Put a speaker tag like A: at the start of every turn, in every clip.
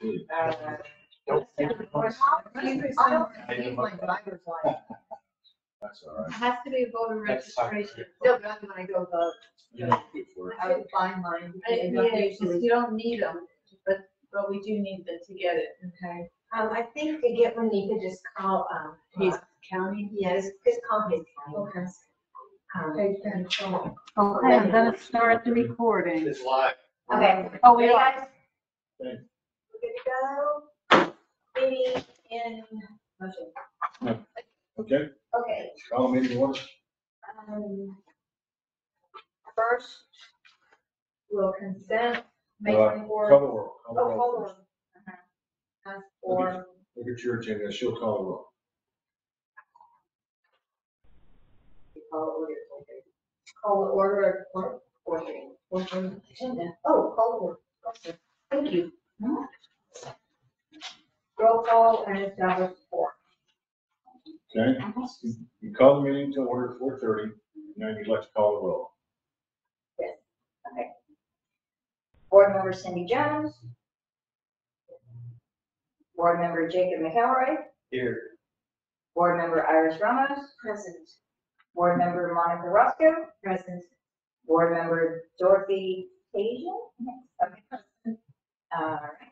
A: too.
B: Uh,
A: Don't it was.
B: I don't need my driver's license.
A: That's all right.
C: It has to be a voter
A: That's fine.
C: registration.
B: Still, but I'm gonna go vote.
A: You don't for it.
B: I would find mine.
C: I-
B: because I
C: Yeah,
B: usually-
C: you don't need them, but, but we do need them to get it.
B: Okay.
D: Um, I think to get one, you could just call, um,
C: Hays county.
D: yes, just call Hays county.
B: Okay.
D: Um,
B: Okay, then, so-
C: Okay, I'm gonna start the recording.
A: It's live.
D: Okay.
C: Oh, we
D: Ready,
C: are.
D: guys?
A: Okay.
D: Good to go? Meeting in motion.
A: Okay,
D: Okay,
A: call me to order.
D: um, first, we'll consent, May
A: Uh,
D: twenty-fourth.
A: Call the roll. Call the
D: Oh,
A: roll
D: hold on.
A: first.
D: Uh-huh. For,
A: Look at your agenda. She'll call the roll.
D: call the order, call the order of, what, ordering, ordering agenda. Oh, call the order. Okay, Thank you. Roll call and establish four.
A: Okay? You call the meeting to order at four thirty. Now you'd like to call the roll. Yes. Okay.
D: Board member Cindy Jones. Board member Jacob McElroy.
A: Here.
D: Board member Iris Ramos. Present. Board member Monica Roscoe. Present. Board member Dorothy Asian. Okay. All right.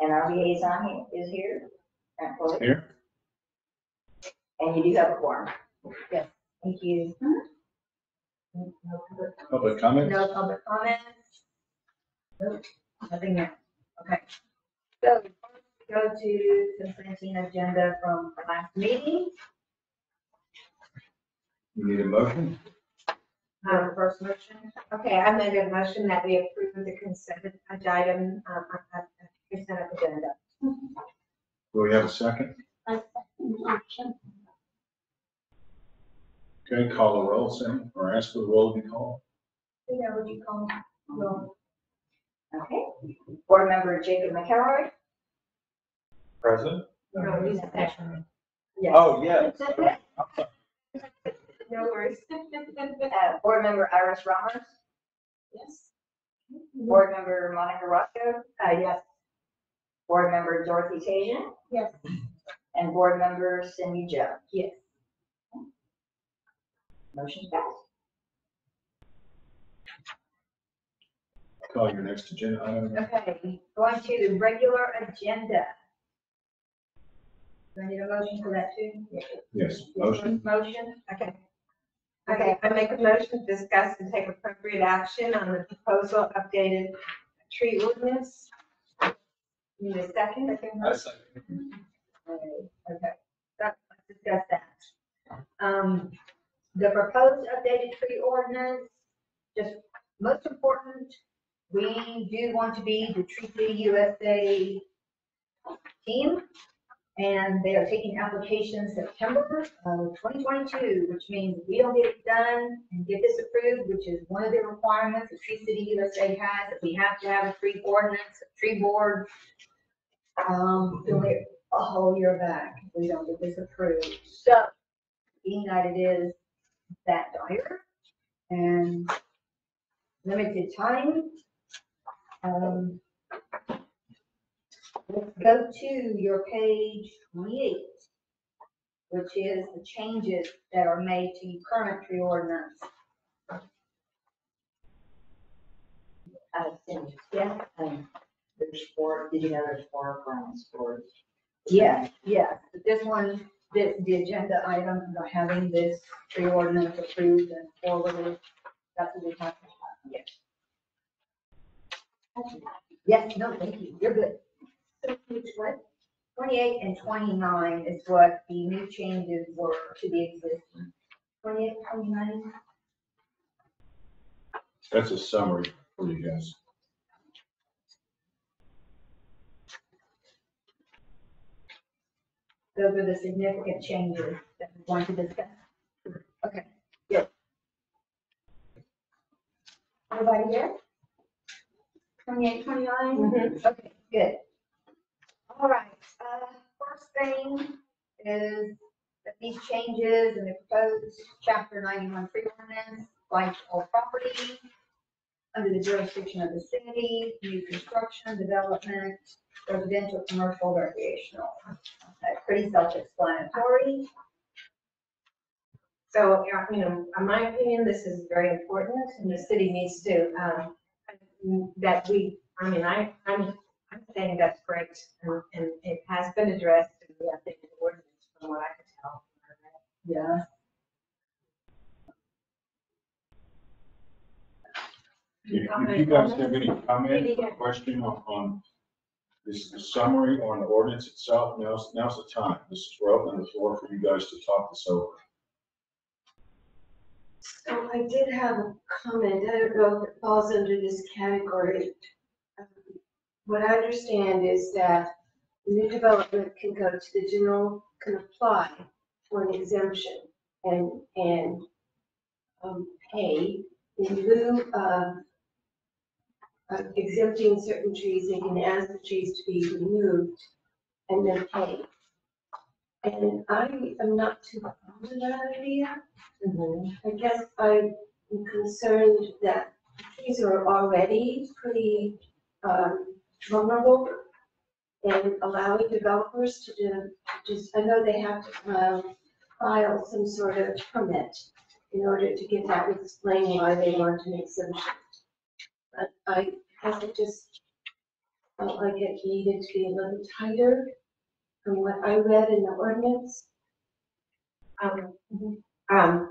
D: And our liaison he- is here. Grant Floyd.
A: Here?
D: And you do have a form. Yes, thank you. No public
A: Public comments?
D: no public comments? Nope, nothing there. Okay. So go to consenting agenda from the last meeting.
A: You need a motion?
D: Uh, first motion.
E: Okay, I made a motion that we approve the consent item, um, uh, uh, consent agenda.
A: Do we have a second? Okay, call the roll, Sam, or ask for the roll to be called.
D: You know, would you call me? No. Okay. Board member Jacob McElroy.
A: Present?
E: No, he's there.
D: Yes.
A: Oh, yeah.
E: No worries.
D: Uh, board member Iris Ramos.
E: Yes.
D: Board member Monica Roscoe. Uh, yes. Board member Dorothy Tajan.
E: Yes.
D: And board member Cindy Jones.
E: Yes.
D: Motion passed.
A: Call your next agenda item.
D: Okay, going to the regular agenda. Do I need a motion for that too?
A: Yes, motion.
D: Motion,
E: Okay. Okay, I make a motion to discuss and take appropriate action on the proposal updated tree ordinance. Need a second?
D: Okay, that, let's discuss that. Um, the proposed updated tree ordinance, just most important, we do want to be the Tree City USA team. And they are taking applications September of twenty twenty-two, which means we don't get it done and get this approved, which is one of the requirements that Tree City USA has, that we have to have a tree ordinance, a tree board. Um, we'll get a whole year back if we don't get this approved. So, being that it is that dire and limited time, um, let's go to your page twenty-eight, which is the changes that are made to your current tree ordinance.
F: Uh,
D: Yeah,
F: um, there's four, did you know there's four grounds for?
D: yes, yes, but this one, the, the agenda item, the having this tree ordinance approved and forwarded, that's what we're talking about. Yes. Yes, no, thank you, you're good.
E: What?
D: Twenty-eight and twenty-nine is what the new changes were to the existing. Twenty-eight, twenty-nine?
A: That's a summary for you guys.
D: Those are the significant changes that we want to discuss. Okay, good. Everybody here? Twenty-eight, twenty-nine? Okay, good. All right, uh, first thing is that these changes in the proposed chapter ninety-one free ordinance, like all property. Under the jurisdiction of the city, new construction, development, residential, commercial, recreational. That's pretty self-explanatory.
E: So, you know, in my opinion, this is very important and the city needs to, um, that we, I mean, I, I'm, I'm saying that's great. And, it has been addressed in the ordinance from what I could tell.
D: Yeah.
A: If if you guys have any comment or question on, on this the summary or on the ordinance itself, now's, now's the time. This is, we're opening the floor for you guys to talk this over.
G: So I did have a comment, I don't know if it falls under this category. Um, What I understand is that new development can go to the general, can apply for an exemption and, and um, pay in lieu of of exempting certain trees, they can ask the trees to be removed and then pay. And I am not too fond of that idea. I guess I'm concerned that trees are already pretty um, vulnerable and allowing developers to do, just, I know they have to um, file some sort of permit in order to get that, and explain why they want to an exemption. I just felt like it needed to be a little tighter from what I read in the ordinance.
E: Um, um,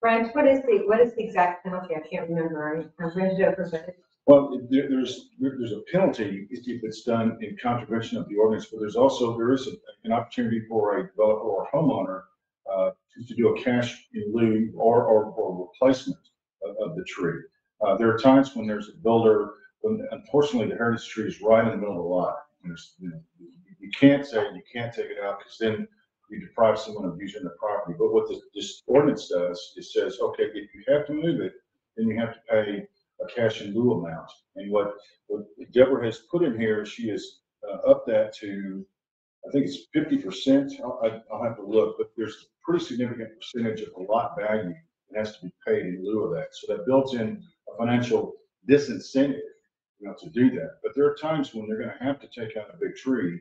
E: Brent, what is the, what is the exact penalty? I can't remember. I- I've read it
A: Well, there, there's, there- there's a penalty if it's done in contravention of the ordinance, but there's also, there is an opportunity for a developer or homeowner uh, to, to do a cash in lieu or, or, or replacement of, of the tree. Uh, there are times when there's a builder, when unfortunately the heritage tree is right in the middle of the lot. And you know, you can't say you can't take it out because then you deprive someone of using the property. But what this, this ordinance does, it says, okay, if you have to move it, then you have to pay a cash in lieu amount. And what, what Deborah has put in here, she has uh, upped that to, I think it's fifty percent. I'll, I- I'll have to look, but there's a pretty significant percentage of the lot value that has to be paid in lieu of that. So that builds in financial disincentive, you know, to do that. But there are times when they're gonna have to take out a big tree,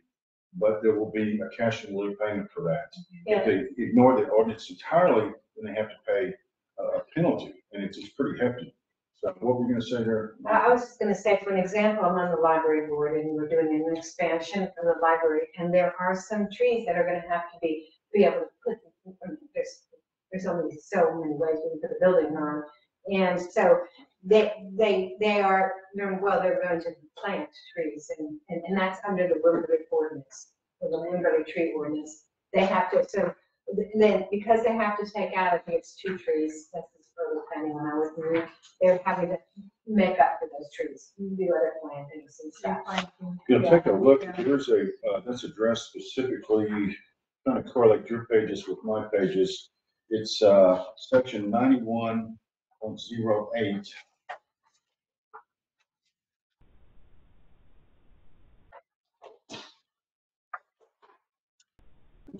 A: but there will be a cash and lieu payment for that. If they ignore the ordinance entirely, then they have to pay a penalty, and it's, it's pretty hefty. So what were you gonna say there?
E: I I was just gonna say, for an example, I'm on the library board and we're doing an expansion of the library. And there are some trees that are gonna have to be, be able to put, there's, there's only so many ways we can put a building on. And so they they they are well they're going to plant trees and and, and that's under the Wimberley ordinance or the Wimberley tree ordinance they have to so then because they have to take out I think it's two trees that's the urban planning when I was there they're having to make up for those trees do other plantings and stuff.
A: You know, take a look there's a uh, that's addressed specifically kind of correlate your pages with my pages. It's uh, section ninety one. 0.08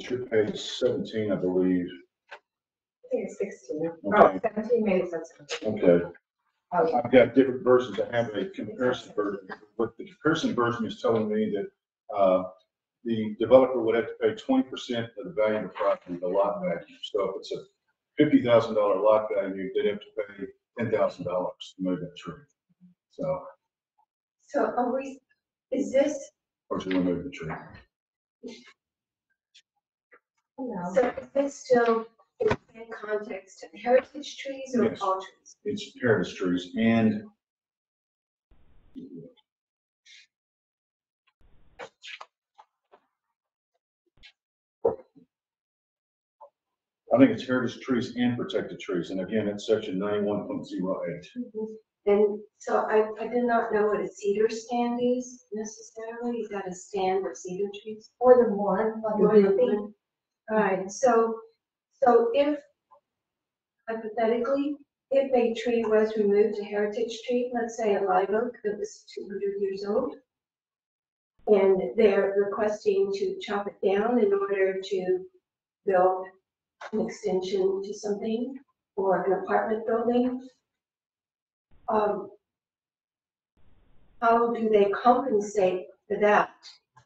A: Should page seventeen, I believe.
E: I think it's sixteen.
A: Okay.
E: Oh, seventeen. Maybe that's
A: Okay,
E: oh.
A: I've got different versions. I have a comparison version. But the comparison version is telling me that, uh, the developer would have to pay twenty percent of the value of the property, the lot value. So if it's a fifty thousand dollar lot value, they'd have to pay ten thousand dollars to move that tree. So,
G: So are we, is this,
A: Or to remove the tree
G: so is this still in the same context of heritage trees or
A: Yes.
G: all trees?
A: It's heritage trees and I think it's heritage trees and protected trees. And again, it's section ninety-one point zero eight. Mm-hmm.
G: And so I, I did not know what a cedar stand is necessarily. Is that a stand of cedar trees?
D: More than one, like
G: More
D: a
G: than
D: grouping.
G: All right, so, so if hypothetically, if a tree was removed, a heritage tree, let's say a live oak that was two hundred years old, and they're requesting to chop it down in order to build an extension to something or an apartment building, um, how do they compensate for that?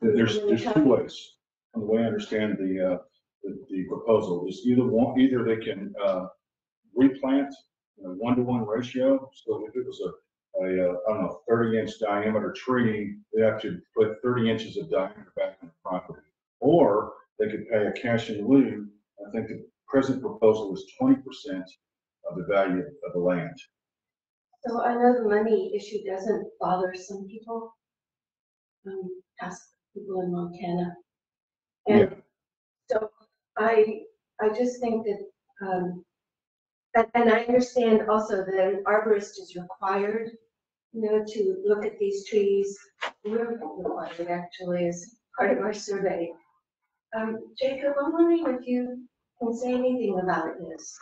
A: There's, there's two ways, from the way I understand the, uh, the, the proposal, is either one, either they can, uh, replant in a one-to-one ratio, so if it was a, a, uh, I don't know, thirty inch diameter tree, they have to put thirty inches of diameter back in the property. Or they could pay a cash in lieu, I think the present proposal is twenty percent of the value of the land.
G: So I know the money issue doesn't bother some people. Um, ask people in Montana. And so I, I just think that, um, and, I understand also that an arborist is required, you know, to look at these trees. We're required actually as part of our survey. Um, Jacob, I'm wondering if you can say anything about this.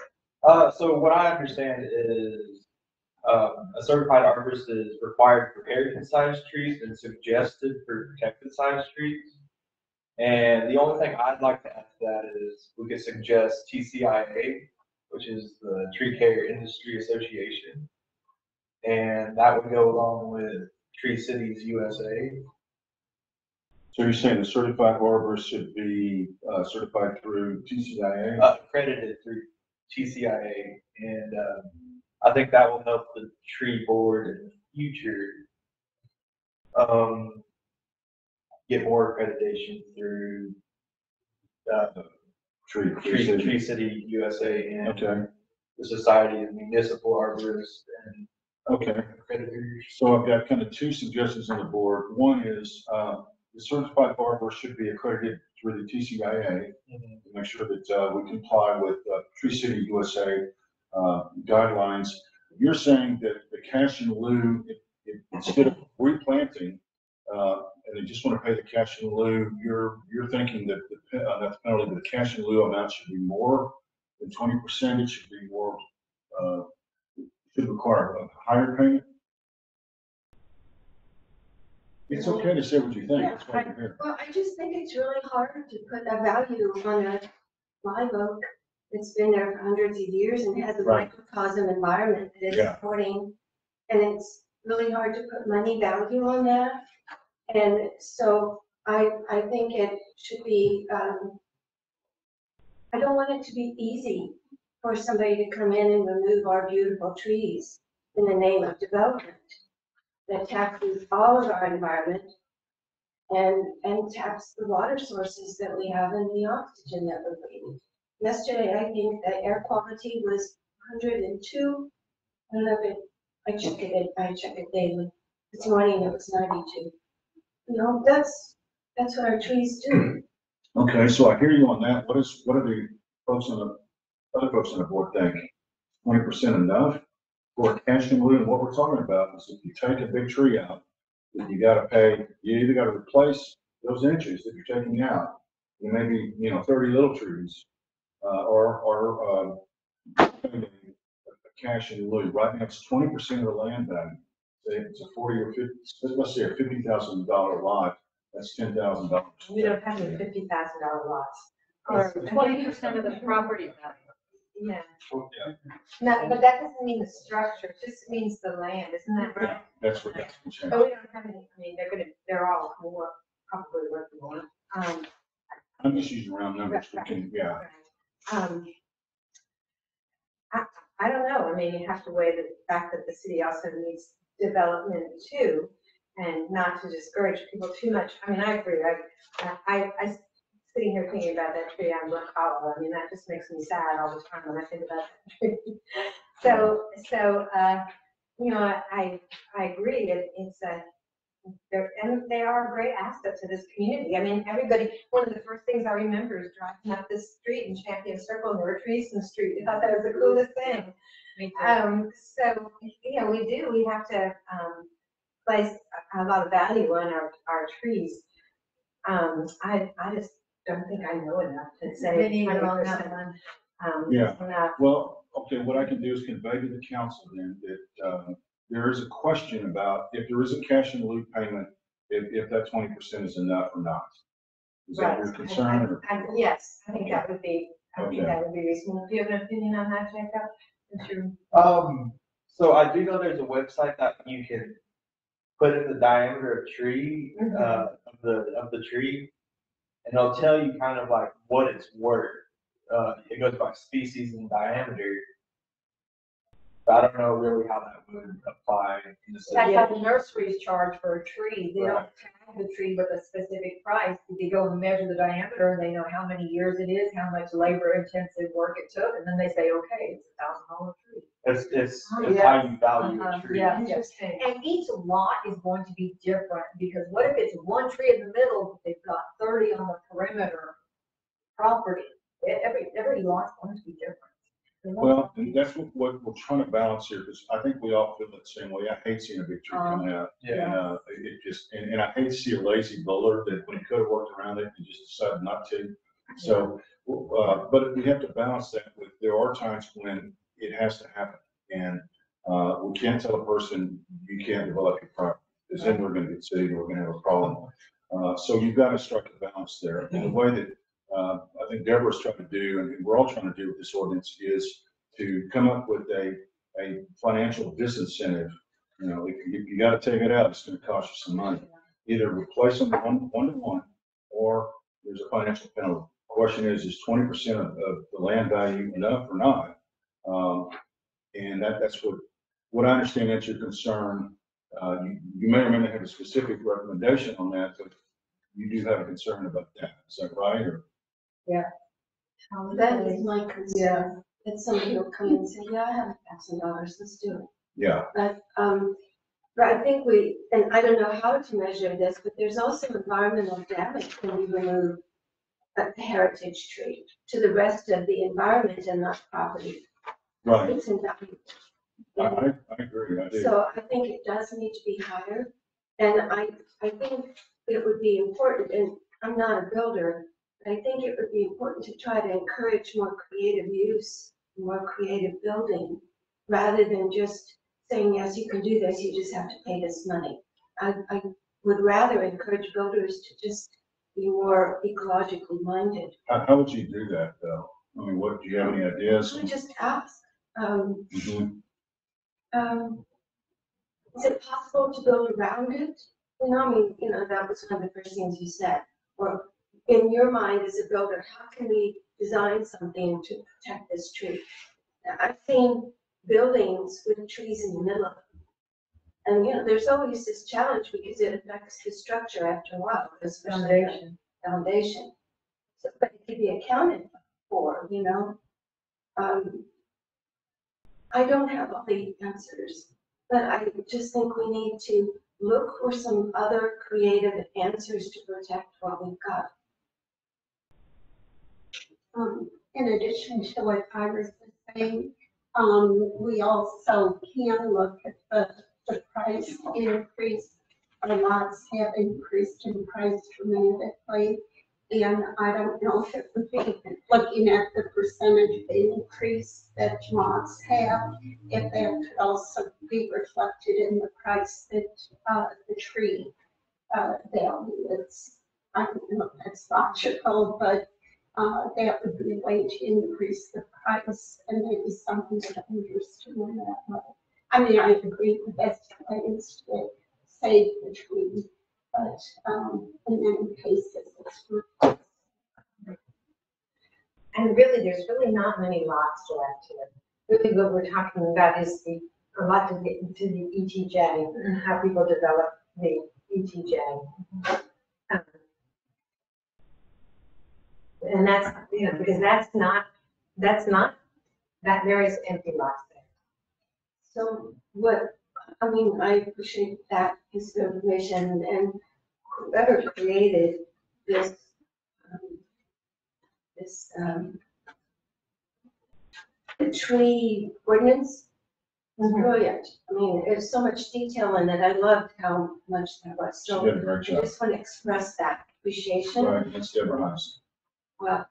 H: Uh, so what I understand is, um, a certified arborist is required for heritage size trees and suggested for protected size trees. And the only thing I'd like to add to that is we could suggest TCIA, which is the Tree Care Industry Association. And that would go along with Tree Cities USA.
A: So you're saying the certified arborist should be, uh, certified through TCIA?
H: uh, accredited through TCIA, and um, I think that will help the tree board in the future um, get more accreditation through uh,
A: Tree,
H: Tree,
A: City.
H: Tree City USA and
A: Okay,
H: the Society of Municipal Arborists and
A: okay.
H: accreditors.
A: So I've got kind of two suggestions on the board. One is, uh, the certified arborist should be accredited through the TCIA to make sure that, uh, we comply with, uh, Tree City USA, uh, guidelines. You're saying that the cash in lieu, if- if- instead of replanting, uh, and they just want to pay the cash in lieu, you're, you're thinking that the, pe- uh, not the penalty, but the cash in lieu amount should be more than twenty percent, it should be more, uh, should require a higher payment? It's okay to say what you think, that's why you're here.
G: Well, I just think it's really hard to put a value on a live oak that's been there for hundreds of years and has a
A: Right.
G: microcosm environment that it's
A: Yeah.
G: supporting. And it's really hard to put money value on that. And so I, I think it should be, um, I don't want it to be easy for somebody to come in and remove our beautiful trees in the name of development that taxes all of our environment and, and taps the water sources that we have and the oxygen that we're breathing. Yesterday, I think the air quality was hundred and two. I don't know if it, I check it, I check it daily. This morning it was ninety-two. You know, that's, that's what our trees do.
A: Okay, so I hear you on that. What is, what are the folks on the, other folks on the board think? Twenty percent enough for cash in lieu? And what we're talking about is if you take a big tree out, then you gotta pay, you either gotta replace those inches that you're taking out. You maybe, you know, thirty little trees, uh, or, or, um, a cash in lieu. Right now, it's twenty percent of the land value. Say it's a forty or fifty, let's say a fifty thousand dollar lot, that's ten thousand dollars.
E: We don't have any fifty thousand dollar lots.
B: Or twenty percent of the property value.
E: Yeah,
H: Yeah.
E: no, but that doesn't mean the structure, it just means the land, isn't that right?
A: That's what that's.
E: But we don't have any, I mean, they're gonna, they're all more, probably worth more. Um,
A: I'm just using round numbers, we can, yeah,
E: Um, I, I don't know, I mean, you have to weigh the fact that the city also needs development too, and not to discourage people too much. I mean, I agree, I, I, I, sitting here thinking about that tree on Brook Hollow, I mean, that just makes me sad all the time when I think about that tree. So, so, uh, you know, I, I agree, it, it's a, they're, and they are a great asset to this community. I mean, everybody, one of the first things I remember is driving up this street in Champion Circle, and there were trees in the street. I thought that was the coolest thing.
B: Me too.
E: Um, so, you know, we do, we have to, um, place a a lot of value on our, our trees. Um, I, I just don't think I know enough to say
B: Me neither
E: twenty
B: on that
E: percent.
B: one.
E: Um,
A: Yeah.
E: enough.
A: well, okay, what I can do is convey to the council then that, um, there is a question about if there is a cash in lieu payment, if, if that twenty percent is enough or not. Is that
E: Right.
A: your concern or?
E: I- I- Yes, I think that would be, I think
A: Okay.
E: that would be reasonable. Do you have an opinion on that, Jacob?
H: Um, so I do know there's a website that you can put in the diameter of tree,
E: Mhm.
H: uh, of the, of the tree. And it'll tell you kind of like what it's worth. Uh, it goes by species and diameter. But I don't know really how that would apply in the
D: That's
H: city.
D: how the nurseries charge for a tree. They don't
H: Right.
D: tag the tree with a specific price. They go and measure the diameter and they know how many years it is, how much labor intensive work it took, and then they say, okay, it's a thousand dollar tree.
H: It's, it's, it's how you value
D: Uh-huh,
H: a tree.
D: yeah.
E: Interesting.
D: And each lot is going to be different, because what if it's one tree in the middle, but they've got thirty on the perimeter property? E- Every, every lot's going to be different.
A: Well, and that's what, what we're trying to balance here, because I think we all feel that same way. I hate seeing a big tree come out.
H: Yeah.
A: And, uh, it it just, and, and I hate to see a lazy builder that when he could have worked around it and just decided not to. So, uh, but we have to balance that with, there are times when it has to happen. And, uh, we can't tell a person, you can't develop your property, because then we're gonna get sued, and we're gonna have a problem. Uh, so you've got to strike a balance there. And the way that, uh, I think Deborah's trying to do, and we're all trying to do with this ordinance, is to come up with a, a financial disincentive. You know, if you, you gotta take it out, it's gonna cost you some money. Either replace them one, one to one, or there's a financial penalty. Question is, is twenty percent of, of the land value enough or not? Um, and that, that's what, what I understand that's your concern. Uh, you, you may or may not have a specific recommendation on that, but you do have a concern about that. Is that right? Or,
G: That is my concern, that somebody will come and say, yeah, I have a thousand dollars, let's do it.
A: yeah,
G: But, um, but I think we, and I don't know how to measure this, but there's also environmental damage when we remove a heritage tree to the rest of the environment and not property.
A: right.
G: It's invaluable.
A: I, I, I agree, I do.
G: So I think it does need to be higher. And I, I think it would be important, and I'm not a builder, but I think it would be important to try to encourage more creative use, more creative building, rather than just saying, yes, you can do this, you just have to pay this money. I, I would rather encourage builders to just be more ecologically minded.
A: How, how would you do that though? I mean, what, do you have any ideas?
G: So just ask, um,
A: Mhm.
G: Um, is it possible to build around it? You know, I mean, you know, that was one of the first things you said. Or in your mind as a builder, how can we design something to protect this tree? Now, I've seen buildings with trees in the middle of them. And, you know, there's always this challenge because it affects the structure after a while, especially the
D: Foundation.
G: foundation. So, but it could be accounted for, you know? Um, I don't have all the answers, but I just think we need to look for some other creative answers to protect what we've got.
I: Um, in addition to what Iris was saying, um, we also can look at the, the price increase. Our lots have increased in price dramatically. And I don't know if it would be looking at the percentage increase that lots have, if that could also be reflected in the price that, uh, the tree, uh, value is. I don't know if that's logical, but uh, that would be a way to increase the price and maybe something that understood in that level. I mean, I agree the best way is to save the tree, but, um, in many cases, it's not.
E: And really, there's really not many lots left here. Really, what we're talking about is the, a lot to the, to the ETJ, and how people develop the ETJ. Um, And that's, you know, because that's not, that's not, that there is empty lots there.
G: So what, I mean, I appreciate that piece of information and whoever created this, um, this, um, the tree ordinance was brilliant. I mean, there's so much detail in it. I loved how much that was.
A: She
G: So
A: did a great
G: I
A: job.
G: just want to express that appreciation.
A: Right, that's Deborah Hines.
G: Well,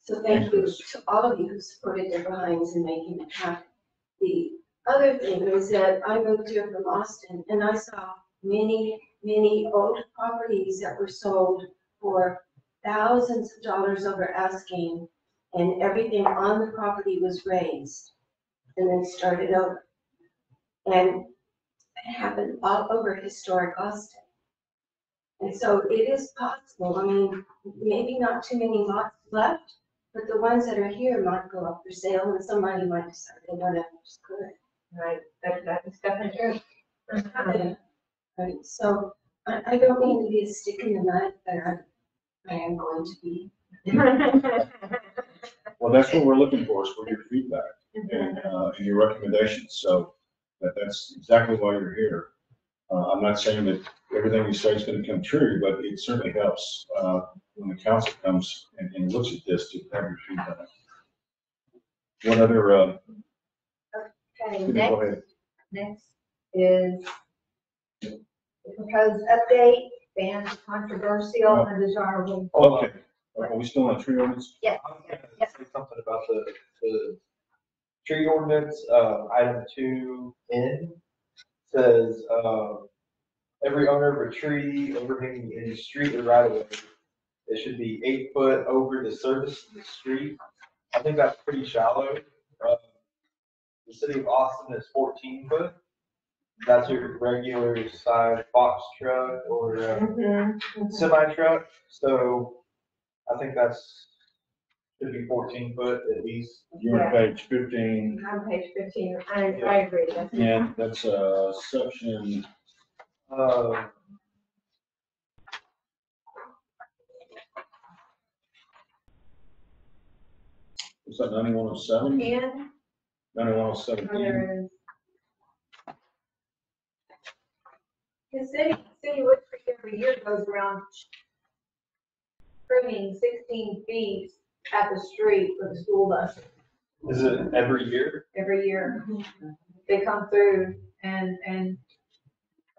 G: so thank you to all of you who supported Deborah Hines in making it happen. The other thing is that I moved here from Austin and I saw many, many old properties that were sold for thousands of dollars over asking and everything on the property was raised and then started over. And it happened all over historic Austin. And so it is possible, I mean, maybe not too many lots left, but the ones that are here might go up for sale and somebody might decide they want to screw it.
E: Right, that, that is definitely true.
G: Yeah, Right, so I, I don't mean to be a stick in the mud, but I, I am going to be.
A: Well, that's what we're looking for, is for your feedback and, uh, and your recommendations. So that, that's exactly why you're here. Uh, I'm not saying that everything you say is gonna come true, but it certainly helps, uh, when the council comes and, and looks at this to have your feedback. One other, uh,
B: Okay,
A: go
B: next,
A: ahead.
B: next is the proposed update, bans controversial and desirable.
A: Okay, are we still on tree ordinance?
B: Yes,
H: I was gonna
B: yes.
H: say something about the, the tree ordinance, uh, item two N says, uh, every owner of a tree overhanging any street or right of way, it should be eight foot over the surface of the street. I think that's pretty shallow. Uh, The city of Austin is fourteen foot. That's your regular size box truck or, uh,
E: Mhm.
H: semi truck, so I think that's, should be fourteen foot at least.
A: You're on page fifteen,
E: On page fifteen, I, I agree, that's.
A: and that's, uh, section,
H: Uh,
A: is that ninety-one oh seven?
E: And
A: Ninety-one oh seventeen?
E: there is,
B: The city, city Wood Creek every year goes around trimming sixteen feet at the street for the school bus
H: is it every year?
B: every year. They come through and, and,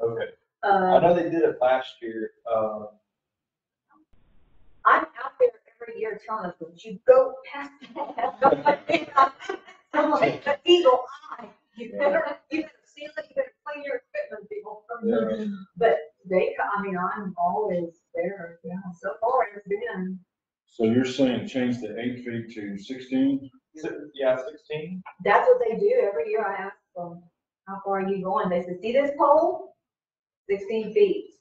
H: Okay, I
B: uh,
H: know they did it last year, um,
B: I'm out there every year telling them, don't you go past that. I'm like an eagle eye. You better, you better seal it, you better clean your equipment, people.
A: Yeah.
B: But they, I mean, I'm always there, yeah, so far it's been,
A: So you're saying change the eight feet to sixteen?
H: si- yeah, sixteen?
B: that's what they do every year. I ask them, how far are you going? They say, see this pole? Sixteen feet.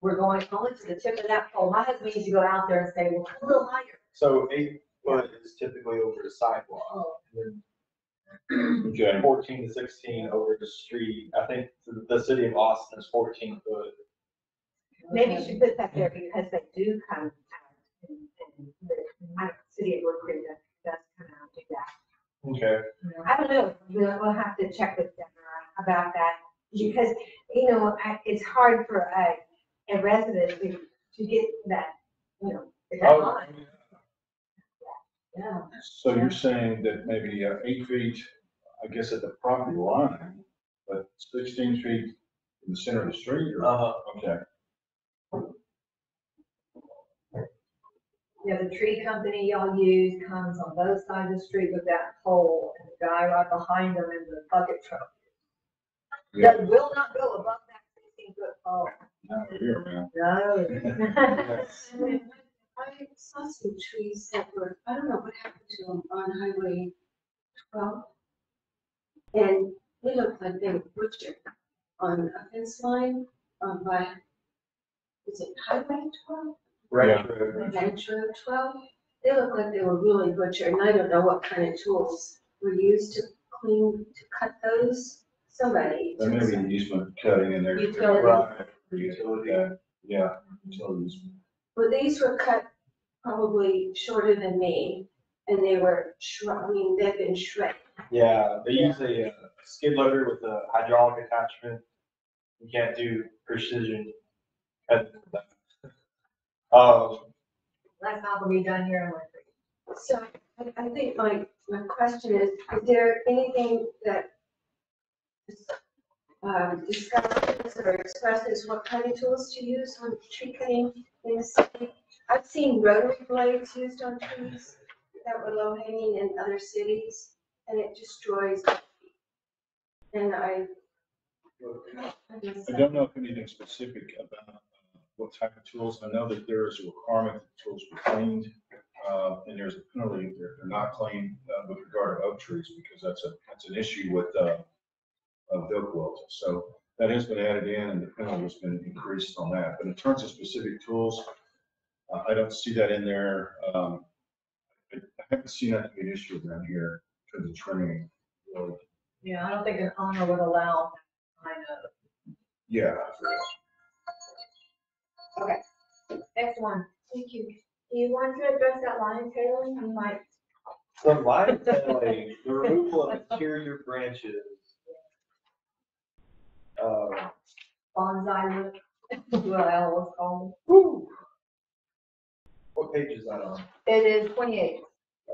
B: We're going only to the tip of that pole. My husband used to go out there and say, well, a little higher.
H: So eight foot is typically over the sidewalk,
B: Oh,
H: and
A: Okay,
H: then fourteen to sixteen over the street. I think the, the city of Austin is fourteen foot.
E: maybe you should put that there because they do come out. and- and the I- City of Woodcreek does, does come out and do that.
H: Okay.
E: I don't know, we'll, we'll have to check with Deborah about that, because, you know, I, it's hard for a, a resident to, to get that, you know, that
H: Oh,
E: line. Yeah.
A: so you're saying that maybe uh, eight feet, I guess at the property line, but sixteen feet in the center of the street or?
H: Uh,
A: Okay,
B: Yeah, the tree company y'all use comes on both sides of the street with that pole and the guy right behind them in the bucket truck.
A: Yeah.
B: That will not go above that sixteen foot pole.
A: now we're here, man.
B: No.
G: I saw some trees that were, I don't know what happened to them on Highway twelve. And they looked like they were butchered on a fence line, um, by, is it Highway twelve?
H: Retro.
G: Ranch Road twelve? They look like they were really butchered, and I don't know what kind of tools were used to clean, to cut those. Somebody.
A: There may be an easement cutting in there.
G: Utility.
A: Right, for utility, yeah, yeah, utilities.
G: Well, these were cut probably shorter than me, and they were shred, I mean, they've been shredded.
H: Yeah, they use a uh, skid loader with a hydraulic attachment. You can't do precision. cut. Um,
B: That's not gonna be done here in Wood Creek.
G: So I, I think my, my question is, is there anything that um, discusses or expresses what kind of tools to use on tree cutting in the city? I've seen rotary blades used on trees that were low hanging in other cities, and it destroys. And I. I guess
A: I don't know if anything specific about uh, what type of tools. I know that there is a requirement that tools be cleaned. Uh, and there's a penalty if they're, they're not cleaned, uh, with regard to oak trees, because that's a, that's an issue with, uh, uh, bill quills. So that has been added in and the penalty has been increased on that. But in terms of specific tools, uh, I don't see that in there. Um, I I haven't seen that to be an issue around here in terms of training. really.
B: Yeah, I don't think an owner would allow that kind of.
A: Yeah.
B: Next one. Thank you. Do you want to address that line, Taylor? You might.
H: So lion tailing, the removal of interior branches. Um,
B: bonsai look, what I always call
H: whew. What page is that on?
B: It is twenty-eight.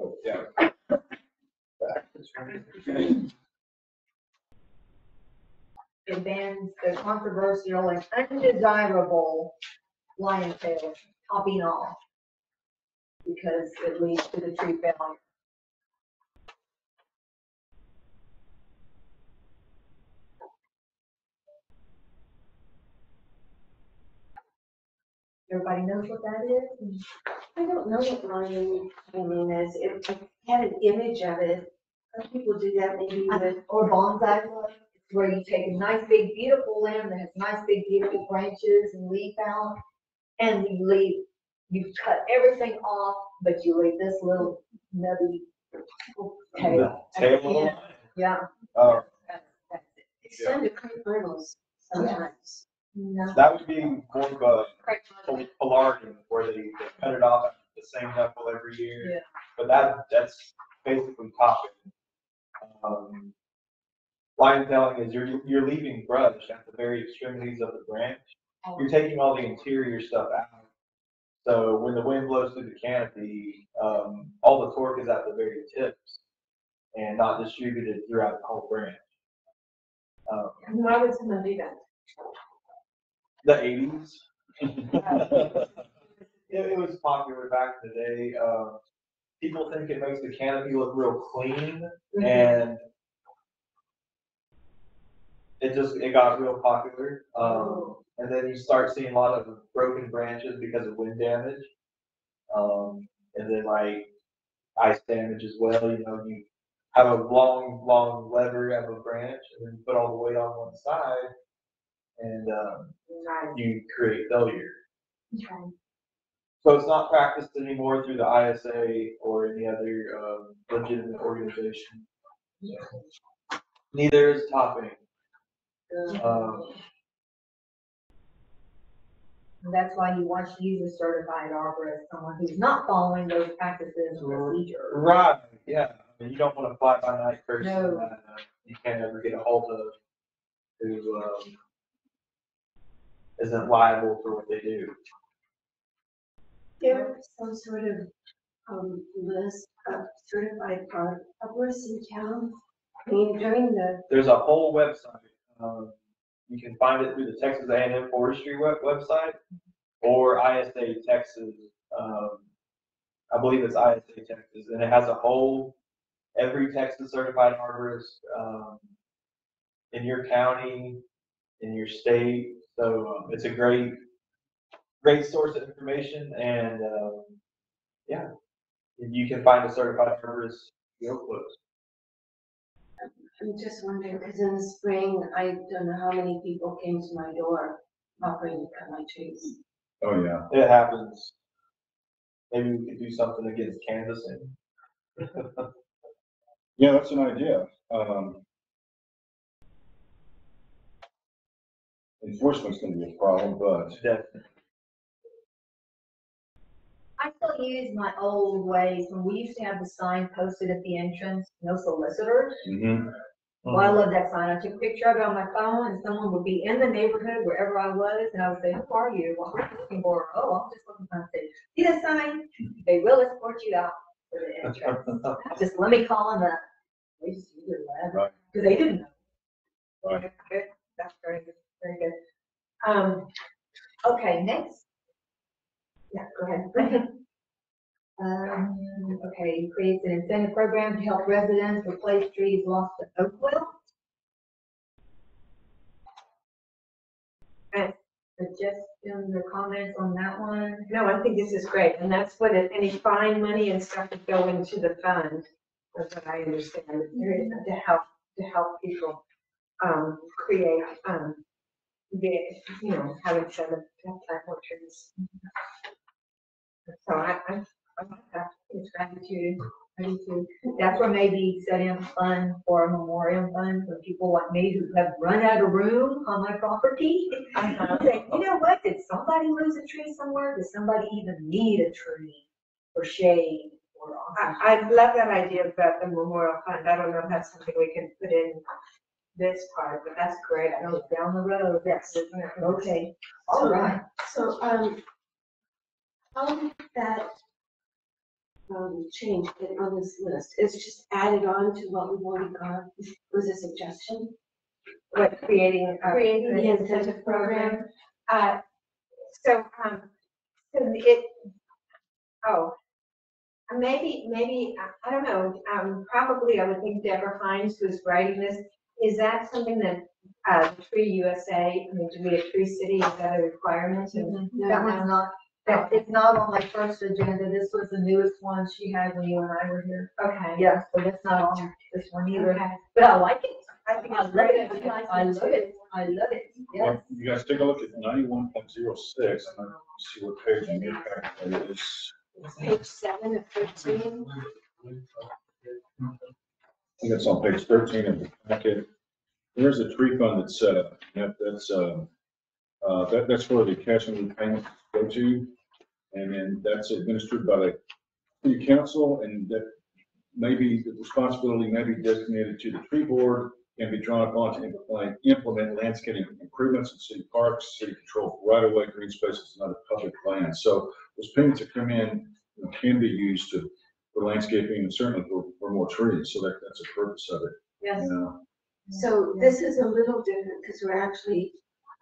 H: Oh, yeah.
B: It bans the controversial and undesirable lion tail topping off. Because it leads to the tree failure. Everybody knows what that is?
G: I don't know what lion taming is. If I had an image of it, some people do that maybe with,
B: Or bonsai where you take a nice big beautiful limb that has nice big beautiful branches and leaf out. And you leave, you cut everything off, but you leave this little nubby tail. at the
H: Tail
B: end. Yeah.
H: Uh,
B: that's- that's it.
G: it's done to create animals sometimes.
B: No.
H: that would be more of a pol- pollarding where they, they cut it off at the same level every year.
B: Yeah.
H: But that, that's basically topping. Um, lion tailing is you're, you're leaving brush at the very extremities of the branch. You're taking all the interior stuff out. So when the wind blows through the canopy, um, all the torque is at the very tips and not distributed throughout the whole branch. Um,
E: Why would someone do that?
H: the eighties. It, it was popular back in the day. Um, people think it makes the canopy look real clean and it just, it got real popular. Um, and then you start seeing a lot of broken branches because of wind damage. Um, and then like ice damage as well, you know, you have a long, long lever of a branch and then put all the weight on one side and, um, you create failure. So it's not practiced anymore through the ISA or any other um, legitimate organization. Neither is topping. Um,
B: And that's why you want to use a certified arborist, someone who's not following those practices and procedures.
H: Right, yeah. I mean, you don't want a fly by night person
B: No.
H: that uh, you can't ever get a hold of who um, isn't liable for what they do.
G: There is some sort of, um, list of certified art arborists in town. I mean, during the,
H: There's a whole website. Um, you can find it through the Texas A&M Forestry web- website or ISA Texas. Um, I believe it's ISA Texas, and it has a whole every Texas certified arborist um, in your county, in your state. So um, it's a great, great source of information, and um, yeah, you can find a certified arborist real close.
G: I'm just wondering, because in the spring, I don't know how many people came to my door offering to cut my trees.
A: Oh, yeah.
H: It happens. Maybe we could do something against canvassing.
A: Yeah, that's an idea. Um, Enforcement's gonna be a problem, but
H: Definitely.
B: I still use my old ways, when we used to have the sign posted at the entrance, no solicitors.
A: mhm,
B: Well, I love that sign. I took a picture of it on my phone and someone would be in the neighborhood wherever I was and I would say, who are you? What are you looking for? Oh, I'm just looking for, I say, see that sign? They will escort you out to the entrance. Just let me call them up. They just use it,
A: Right.
B: because they didn't know.
A: Right.
B: Good. That's very good, very good. Um, okay, next. Yeah, go ahead. Um, okay, creates an incentive program to help residents replace trees lost to oak suggestions or comments on that one?
E: No, I think this is great, and that's what, it- any fine money and stuff that go into the fund, that's what I understand, to help, to help people, um, create, um, the, you know, having some, plant more trees. So I, I, I it's gratitude, gratitude.
D: That's where maybe set in a fund for a memorial fund for people like me who have run out of room on my property.
E: Uh-huh.
D: Say, You know what, did somebody lose a tree somewhere? Does somebody even need a tree for shade or?
E: I, I love that idea about the memorial fund. I don't know if that's something we can put in this part, but that's great. I
D: know
E: don't,
D: down the road, yes, okay, all right.
G: So, um, how did that, um, change get on this list? It's just added on to what we've already got, It was a suggestion?
E: what, creating. a-
G: Creating the incentive program.
E: Uh, so, um, so it, oh, maybe, maybe, I- don't know, um, probably I would think Deborah Hines who's writing this, is that something that, uh, Tree USA, I mean, to be a tree city, is that a requirement? And
D: That was not, that, it's not on my first agenda, this was the newest one she had when you and I were here.
E: Okay.
D: Yeah, so that's not on this one either,
E: Okay.
D: but I like it.
E: I think
D: I love it, I love it, I love it, yes.
A: Well, You guys take a look at ninety-one point zero six, and let's see what page in your packet that is.
G: Page seven of thirteen.
A: I think it's on page thirteen of the packet. There's a tree fund that's set up, that, that's, um, uh, that, that's where the cash and payments go to. And then that's administered by the city council, and that maybe the responsibility may be designated to the tree board and be drawn upon to implement, implement landscaping improvements in city parks, city control right of way, green spaces, and other public lands. So those payments that come in you know, can be used to, for landscaping and certainly for, for more trees, so that, that's the purpose of it.
D: Yes.
A: You know,
G: So this is a little different because we're actually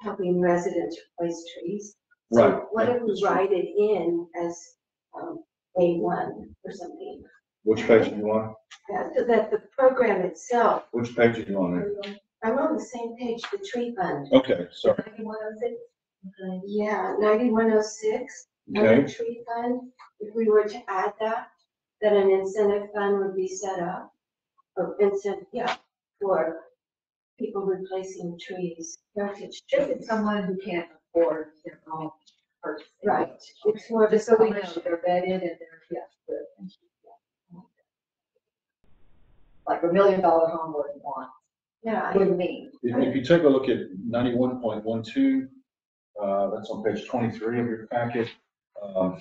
G: helping residents replace trees. So
A: Right.
G: What if we
A: That's
G: write it in as, um, A one or something?
A: Which page are you on?
G: Yeah, So that the program itself,
A: Which page are you on there?
G: I'm on the same page, the tree fund.
A: Okay, sorry,
D: Ninety-one oh six?
G: Yeah, ninety-one oh six, under
A: okay,
G: tree fund. If we were to add that, that an incentive fund would be set up. Or incentive, yeah, for people replacing trees, heritage trees.
D: someone who can't afford their own purchase.
G: Right, it's more of a
D: Just so we know,
G: solution.
D: they're vetted and they're, yes, good. Like a million dollar home wouldn't want,
G: Yeah,
D: wouldn't mean.
A: if, if you take a look at ninety-one point one two, uh, that's on page twenty-three of your packet. Um,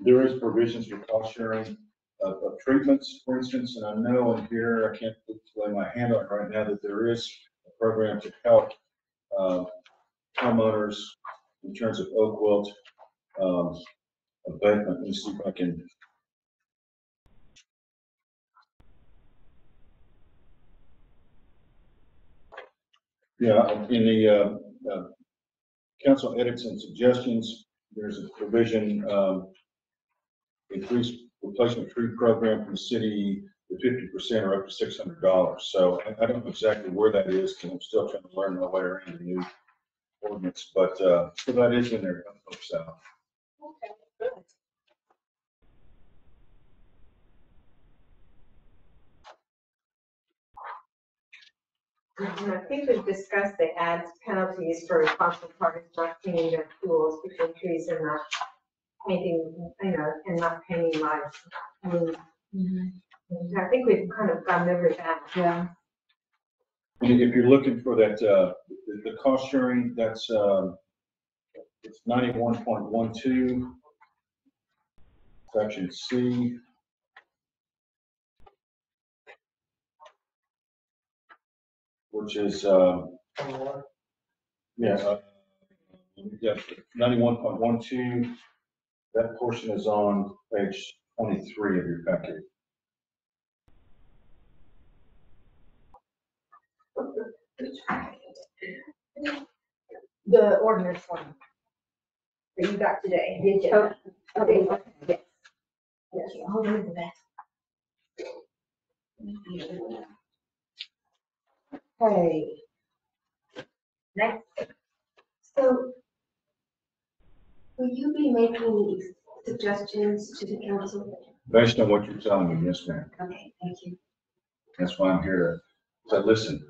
A: there is provisions for cost sharing of, of treatments, for instance, and I know in here, I can't lay my hand on it right now, that there is a program to help, uh, homeowners in terms of oak wilt, um, abatement. Let me see if I can. Yeah, in the, uh, uh, council edits and suggestions, there's a provision, um, increased replacement tree program from the city to fifty percent or up to six hundred dollars. So I, I don't know exactly where that is, because I'm still trying to learn my way around the new ordinance, but, uh, so that is in there, folks, so.
E: And I think we've discussed the ads penalties for responsible parties not cleaning their pools between trees and not painting, you know, and not painting lights. I mean, I think we've kind of gone over that.
D: Yeah.
A: If you're looking for that, uh, the, cost sharing, that's, um, it's ninety-one point one two, section C. Which is, um, yeah, uh, yeah, ninety-one point one two. That portion is on page twenty-three of your packet.
D: The ordinance one. That you got today, did you? Oh, okay, yes. Yes, hold on to that. Okay. Next,
G: so will you be making suggestions to the council?
A: Based on what you're telling me, yes, ma'am.
G: Okay, thank you.
A: That's why I'm here to listen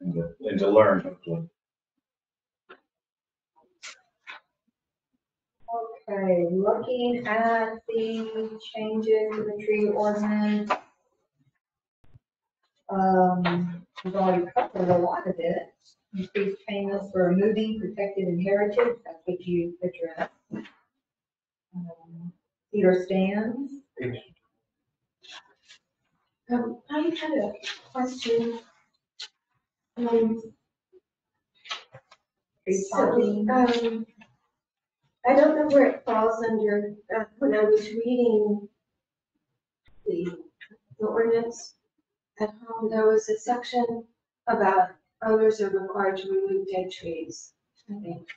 A: and to, learn, hopefully.
D: Okay, looking at the changes to the tree ordinance. Um, we've already covered a lot of it. Increased payments for removing protected inheritance, that's what you address? Um, Cedar stands.
G: Um, I had a question. Um, so, um, I don't know where it falls under, uh, when I was reading the, the ordinance at home, there was a section about owners are required to remove dead trees, I think.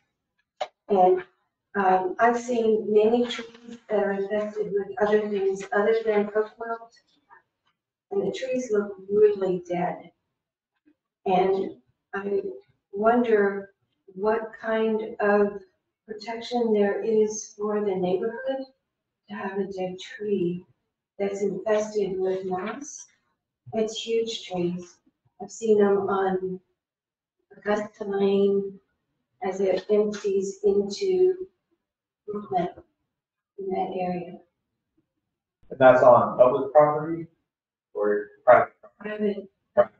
G: And, um, I've seen many trees that are infested with other things other than oak wilt. And the trees look really dead. And I wonder what kind of protection there is for the neighborhood to have a dead tree that's infested with moss. It's huge trees. I've seen them on Augusta Lane as it empties into Brooklyn in that area.
H: And that's on public property or private?
G: Private,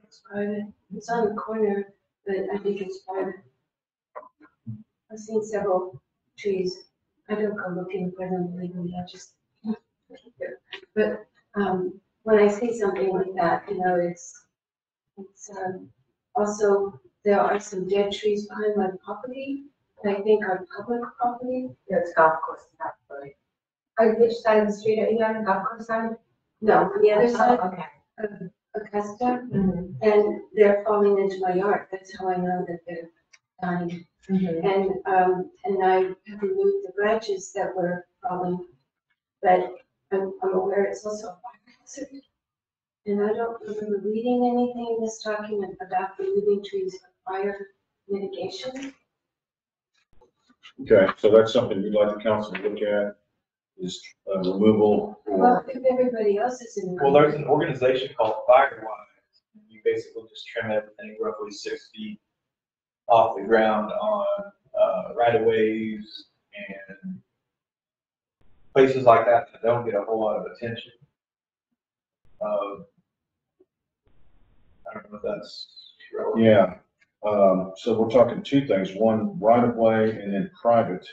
G: it's private. It's on the corner, but I think it's private. I've seen several trees. I don't go looking for them, believe me, I just. But, um, when I see something like that, you know, it's, it's, um, also, there are some dead trees behind my property that I think are public property.
E: There's golf course, actually. On which side of the street are you on, the golf course side?
G: No, on the other side
E: Okay.
G: of Augusta,
E: Mhm,
G: and they're falling into my yard. That's how I know that they're dying.
E: mhm.
G: And, um, and I have removed the branches that were falling, but I'm, I'm aware it's also a fire hazard. And I don't remember reading anything in this document about removing trees for fire mitigation.
A: Okay, so that's something we'd like the council to look at, is uh, removal
G: Well,
A: or,
G: if everybody else is in.
H: Well, there's an organization called Firewise. You basically just trim everything roughly six feet off the ground on, uh, right of ways and places like that that don't get a whole lot of attention. Um, I don't know if that's relevant.
A: yeah. Um, so we're talking two things, one right of way and then private.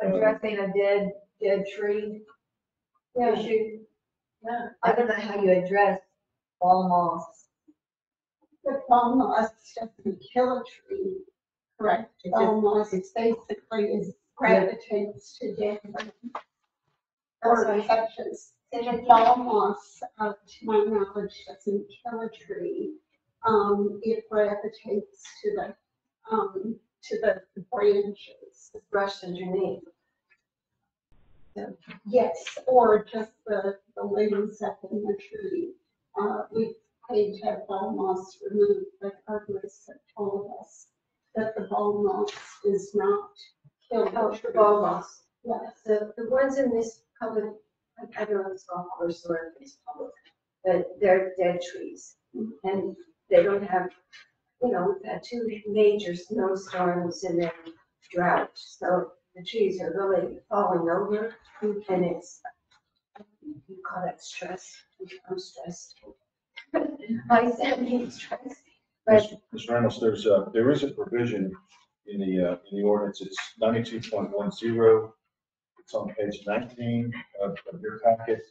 D: Addressing a dead, dead tree
G: Yeah,
D: issue.
G: yeah.
D: I don't know how you address ball moss.
I: The ball moss doesn't kill a tree, correct?
D: It just-
I: Ball moss is basically is gravitates to dead or
G: That's
I: touches. The ball moss, uh, to my knowledge, doesn't kill a tree. Um, it gravitates to the, um, to the branches.
G: Brushed underneath.
I: Yes, or just the, the limbs up in the tree. Uh, we paid to have ball moss removed, but arborists have told us that the ball moss is not killing
G: Oh,
I: the
G: ball moss.
I: Yes,
G: The, the ones in this public, I- don't know if it's golf course or if it's public, but they're dead trees. And they don't have, you know, we've had two major snowstorms and then drought. So the trees are really falling over and it's, you call that stress, I'm stressed. I said I'm stressed, but
A: Ms. Reynolds, there's a, there is a provision in the, uh, in the ordinance, it's ninety-two point one zero. It's on page nineteen of, your packet.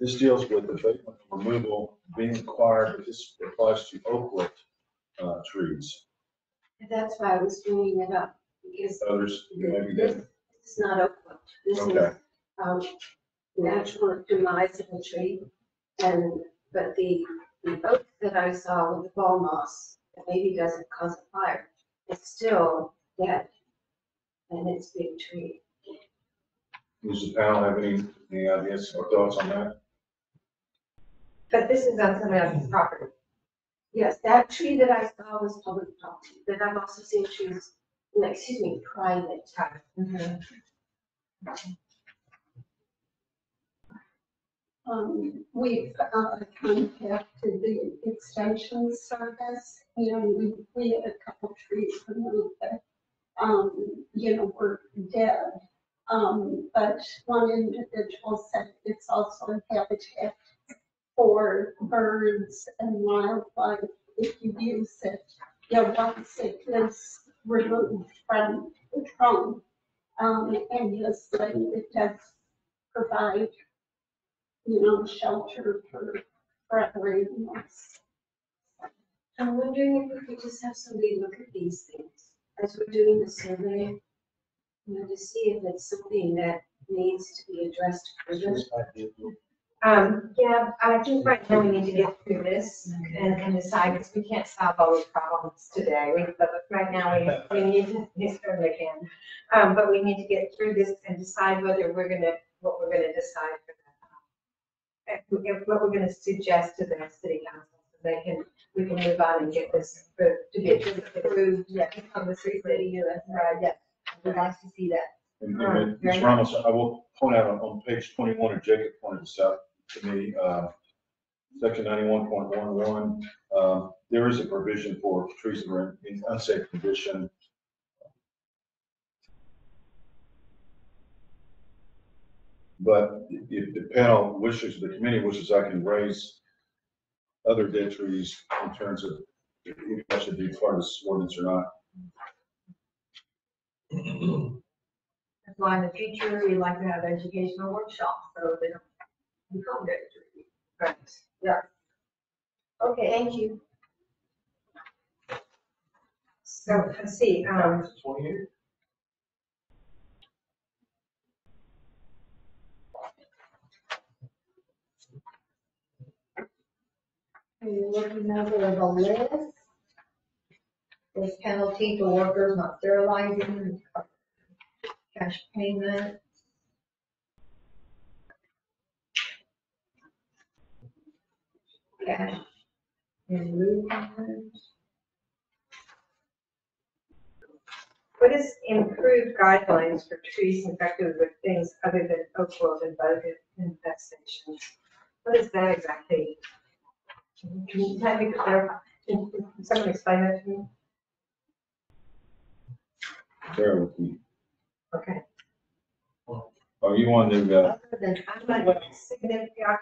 A: This deals with abatement removal being required, this applies to oak wilt, uh, trees.
G: that's why I was bringing it up because
A: Others, maybe
G: This
A: they,
G: is not oak wilt. This is,
A: Okay.
G: um, natural demise of a tree. And, but the, the oak that I saw with the ball moss, that maybe doesn't cause a fire, it's still dead. And it's big tree.
A: does the panel have any, any ideas or thoughts on that?
E: But this is on somebody else's property.
G: Yes, that tree that I saw was public property, but I've also seen trees, no, excuse me, private.
I: Um, we've, uh, contacted the extension service and we, we had a couple trees removed that um, you know, were dead. Um, but one individual said it's also a habitat for birds and wildlife if you use it. You know, once it is removed from the trunk, um, and usually it does provide, you know, shelter for, for other animals.
G: I'm wondering if we could just have somebody look at these things as we're doing the survey. You know, to see if it's something that needs to be addressed further.
E: Um, yeah, I think right now we need to get through this and, and decide, because we can't solve all the problems today. We, but right now, we, we need to, we certainly can. Um, but we need to get through this and decide whether we're gonna, what we're gonna decide for that. If, if, what we're gonna suggest to the city council, so they can, we can move on and get this, approved- to get this approved, yeah, on the street city, that's right, yeah.
B: We'd like to see that.
A: And, and Ms. Ramos, I will point out on, on page twenty-one of Jacob pointed this out to me, uh, section ninety-one point one one, um, there is a provision for trees that are in- unsafe condition. But if the panel wishes, the committee wishes, I can raise other dead trees in terms of if that should be part of this ordinance or not.
B: Why in the future, we'd like to have educational workshops, so they don't become dead trees.
E: Right.
B: Yeah. Okay,
G: Thank you.
E: So, let's see, um,
H: Twenty years?
B: and you're looking over the list. There's penalty for workers not sterilizing, cash payment. Cash lieu payment.
E: what is improved guidelines for trees infected with things other than oak wilt and bug infestations? What is that exactly? Can you, can you clarify, can can someone explain that to me?
A: Bear with me.
E: Okay.
A: Oh, you want to,
B: than,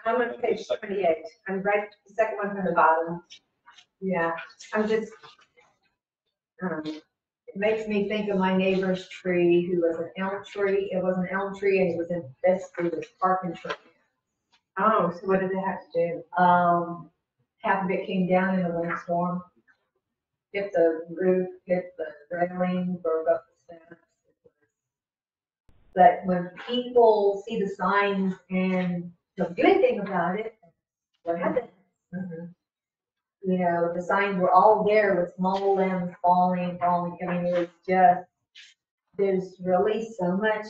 E: I'm on page twenty-eight, I'm right, the second one from the bottom. Yeah, I'm just, um,
B: it makes me think of my neighbor's tree who was an elm tree. It was an elm tree and it was infested with carpentry.
E: oh, so what did they have to do?
B: Um, half of it came down in a windstorm. Hit the roof, hit the railing, broke up the steps. But when people see the signs and the good thing about it, what happens? Mm-hmm. You know, the signs were all there with small limbs falling, falling, I mean, it was just, there's really so much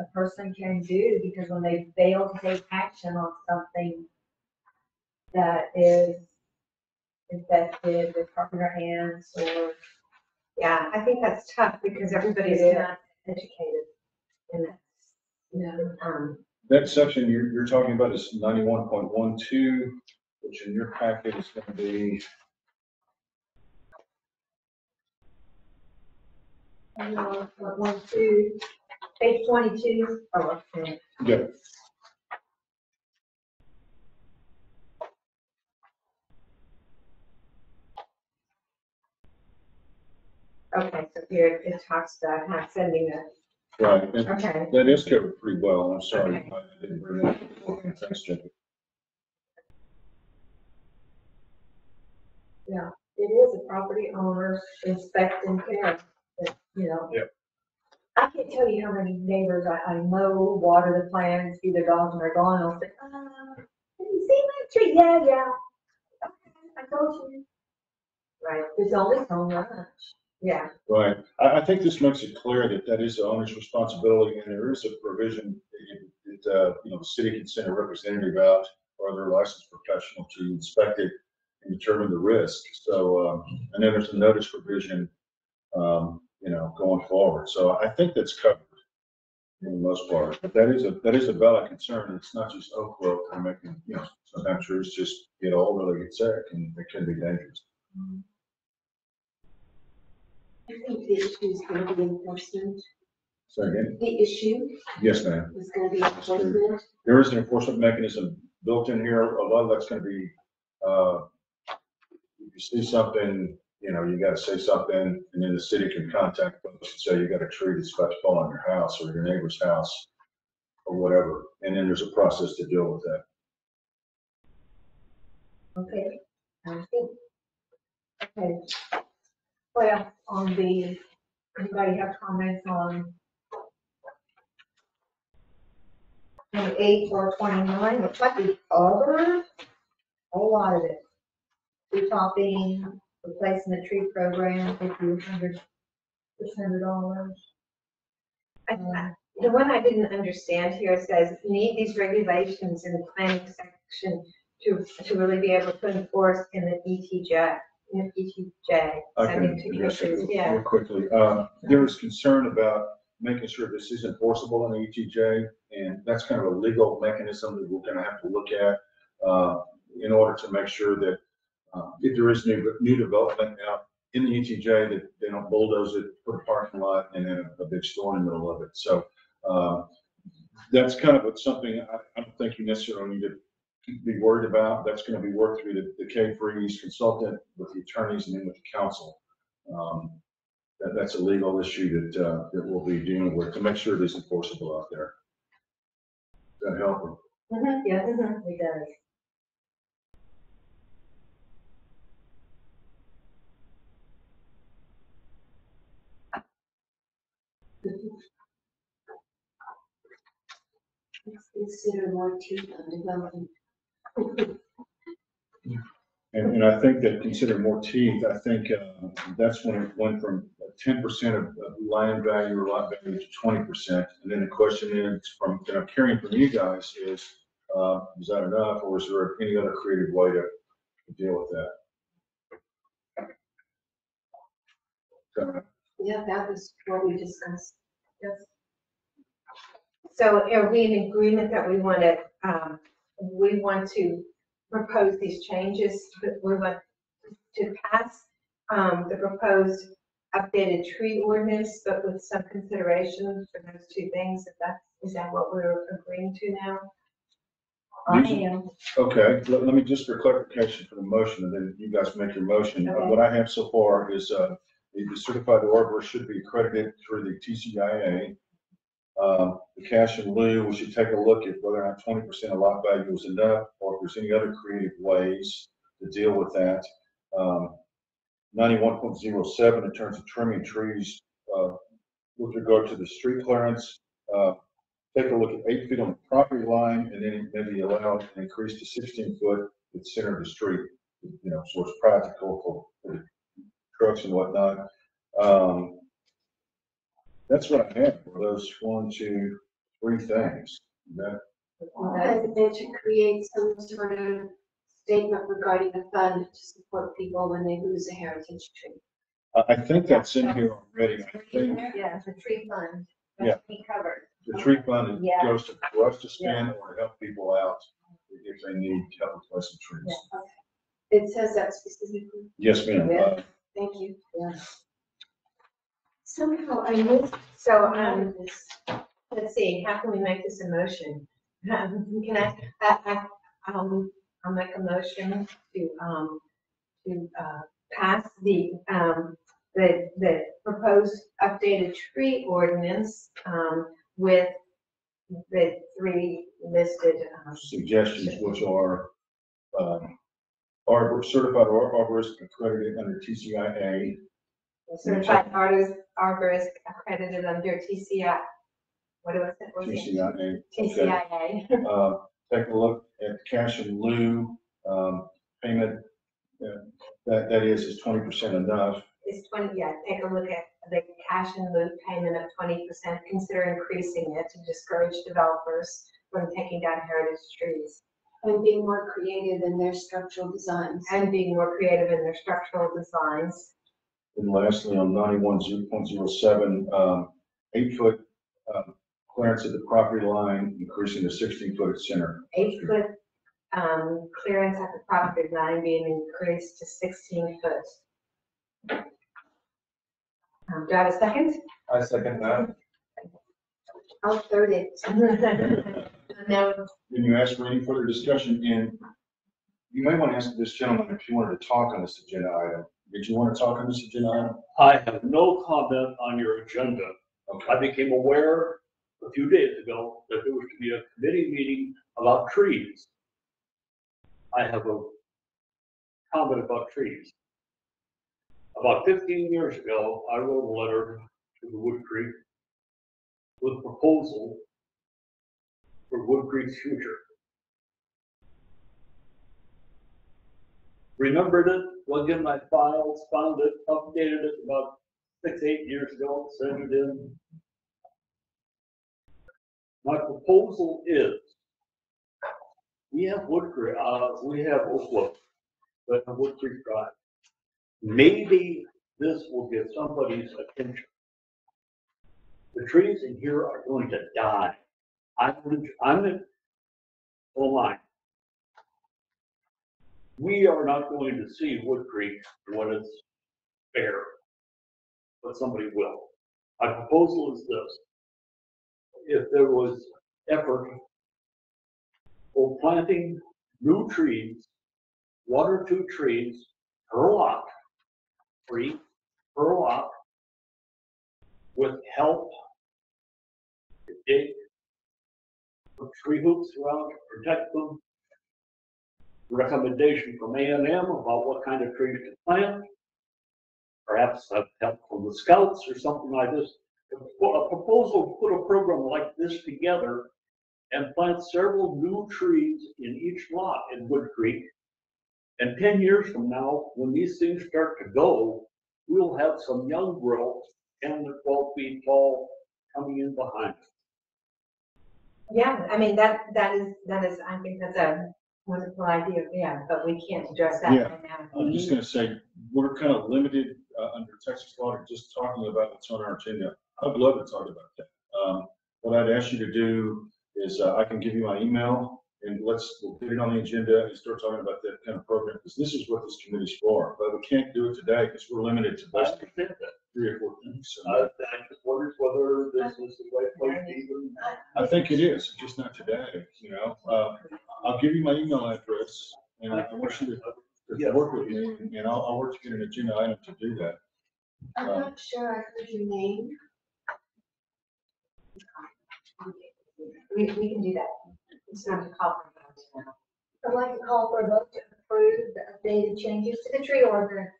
B: a person can do because when they fail to take action on something that is infected with carpenter ants or
E: Yeah, I think that's tough because everybody's not
B: educated that.
E: you know, um,
A: that section you're, you're talking about is ninety-one point one two, which in your packet is gonna be,
B: know, one, one, two, page twenty-two. Oh, okay.
A: yeah,
E: okay, so here it talks about how sending a,
A: right. And
E: okay.
A: That is covered pretty well. I'm sorry. I didn't bring that. up. Thanks, Jacob.
B: It is a property owner inspecting care, that, you know.
A: Yep.
B: I can't tell you how many neighbors I, I know water the plants, see their dogs when they're gone, I'll say, uh, have you seen that tree? Yeah, yeah. Okay, I told you. Right, there's only so much.
E: Yeah,
A: Right. I, I think this makes it clear that that is the owner's responsibility and there is a provision that, that, uh, you know, the city can send a representative out or other licensed professional to inspect it and determine the risk. So, um, and then there's a notice provision, um, you know, going forward. So I think that's covered for the most part. But that is a, that is a valid concern. It's not just oak growth and making, you know, sometimes trees just get old or they get sick and it can be dangerous.
G: I think the issue is gonna be enforcement.
A: Second,
G: The issue
A: yes, ma'am.
G: is gonna be enforcement.
A: There is an enforcement mechanism built in here. A lot of that's gonna be, uh, if you see something, you know, you gotta say something, and then the city can contact folks and say, you got a tree that's about to fall on your house or your neighbor's house, or whatever, and then there's a process to deal with that.
D: Okay, sounds good. Okay. What else on the, anybody have comments on twenty-eight or twenty-nine, looks like we other? a lot of it. Tree topping, replacing the tree program, fifty, hundred, six hundred dollars.
E: I- I- um, The one I didn't understand here says, you need these regulations in the planning section to, to really be able to enforce in the ETJ, ETJ.
A: I can address it
E: Yeah,
A: real quickly. Um, there is concern about making sure this is enforceable in the ETJ, and that's kind of a legal mechanism that we're gonna have to look at, uh, in order to make sure that, uh, if there is new, new development out in the ETJ, that they don't bulldoze it, put a parking lot, and then a big store in the middle of it. So, uh, that's kind of something I, I don't think you necessarily need to be worried about. That's gonna be worked through the, the K-Freeze consultant with the attorneys and then with the council. Um, that, that's a legal issue that, uh, that we'll be dealing with to make sure it is enforceable out there. Does that help?
D: Yes, it does.
G: Let's consider more teeth on development.
A: And, and I think that consider more teeth, I think, uh, that's when it went from ten percent of of land value or lot value to twenty percent. And then the question is, from, that I'm carrying from you guys is, uh, is that enough, or is there any other creative way to to deal with that? So,
G: Yeah, that was what we discussed. Yes.
E: So are we in agreement that we want to, um, we want to propose these changes, but we want to pass, um, the proposed updated tree ordinance, but with some consideration for those two things, if that's, is that what we're agreeing to now?
D: I
A: These-
D: am,
A: Okay, let, let me just for clarification for the motion, and then you guys make your motion. Uh, What I have so far is, uh, the certified arborist should be accredited through the TCIA. Um, the cash in lieu, we should take a look at whether or not twenty percent of lot value is enough, or if there's any other creative ways to deal with that. Um, ninety-one point zero seven in terms of trimming trees, uh, with regard to the street clearance, uh, take a look at eight feet on the property line and then maybe allow an increase to sixteen foot at the center of the street. You know, so it's practical for for trucks and whatnot. Um, that's what I had for those one, two, three things. That,
G: And then to create some sort of statement regarding a fund to support people when they lose a heritage tree.
A: I, I think that's in here already. I think
D: yeah, the tree fund,
A: Yeah.
D: that's be covered.
A: the tree fund
D: Yeah.
A: goes to, for us to spend or to help people out if they need help replacing trees.
G: It says that specifically.
A: Yes, ma'am. Uh,
G: Thank you.
E: Somehow I missed, so, um, let's see, how can we make this a motion? Um, Can I, I, I, um, I'll make a motion to, um, to, uh, pass the, um, the, the proposed updated tree ordinance, um, with the three listed, um,
A: suggestions which are, um, certified ar- arborist accredited under TCIA.
E: Certified artist, arborist accredited under TCI. What was it? What was it?
A: TCIA. Okay.
E: TCIA.
A: Uh, take a look at cash and lieu, um, payment. uh, That, that is, is twenty percent enough.
E: Is twenty, yeah, take a look at the cash and lieu payment of twenty percent, consider increasing it to discourage developers from taking down heritage trees
G: and being more creative in their structural designs.
E: and being more creative in their structural designs.
A: And lastly, on ninety-one point zero seven, um, eight foot, um, clearance at the property line, increasing to sixteen foot at center.
E: Eight foot, um, clearance at the property line being increased to sixteen foot. Um, do I have a second?
H: I second that.
G: I'll third it.
B: Now,
A: Then you ask for any further discussion, and you may want to ask this gentleman if you wanted to talk on this agenda item. Did you want to talk on this agenda?
J: I have no comment on your agenda.
A: Okay.
J: I became aware a few days ago that there was to be a committee meeting about trees. I have a comment about trees. About fifteen years ago, I wrote a letter to the Woodcreek with a proposal for Woodcreek's future. Remembered it, looked in my files, found it, updated it about six, eight years ago, sent it in. My proposal is, we have Woodcreek, uh, we have Oakwood, but Woodcreek Drive. Maybe this will get somebody's attention. The trees in here are going to die. I'm, I'm in, oh my. We are not going to see Woodcreek when it's bare but somebody will. My proposal is this. If there was effort for planting new trees, one or two trees per lot, three per lot, with help to dig, put tree hoops around to protect them, recommendation from A and M about what kind of trees to plant, perhaps have help from the scouts or something like this. A proposal, to put a program like this together and plant several new trees in each lot in Woodcreek. And ten years from now, when these things start to go, we'll have some young growth, ten to twelve feet tall, coming in behind.
E: Yeah, I mean, that, that is, that is, I think that's a wonderful idea, yeah, but we can't address that
A: Yeah.
E: right now.
A: I'm just gonna say, we're kind of limited, uh, under Texas law to just talking about what's on our agenda. I'd love to talk about that. Um, what I'd ask you to do is, uh, I can give you my email and let's, we'll put it on the agenda and start talking about that kind of program, because this is what this committee's for. But we can't do it today because we're limited to
J: I
A: basically
J: understand that.
A: three or four things. So
J: I, I just wondered whether this was the right place to even.
A: I think it is, just not today, you know? Uh, I'll give you my email address and I want you to, to work with you and I'll, I'll work to get an agenda item to do that.
G: I'm not sure I heard your name.
E: We, we can do that. It's not a call for vote now.
D: I'd like to call for a vote to approve the updated changes to the tree ordinance.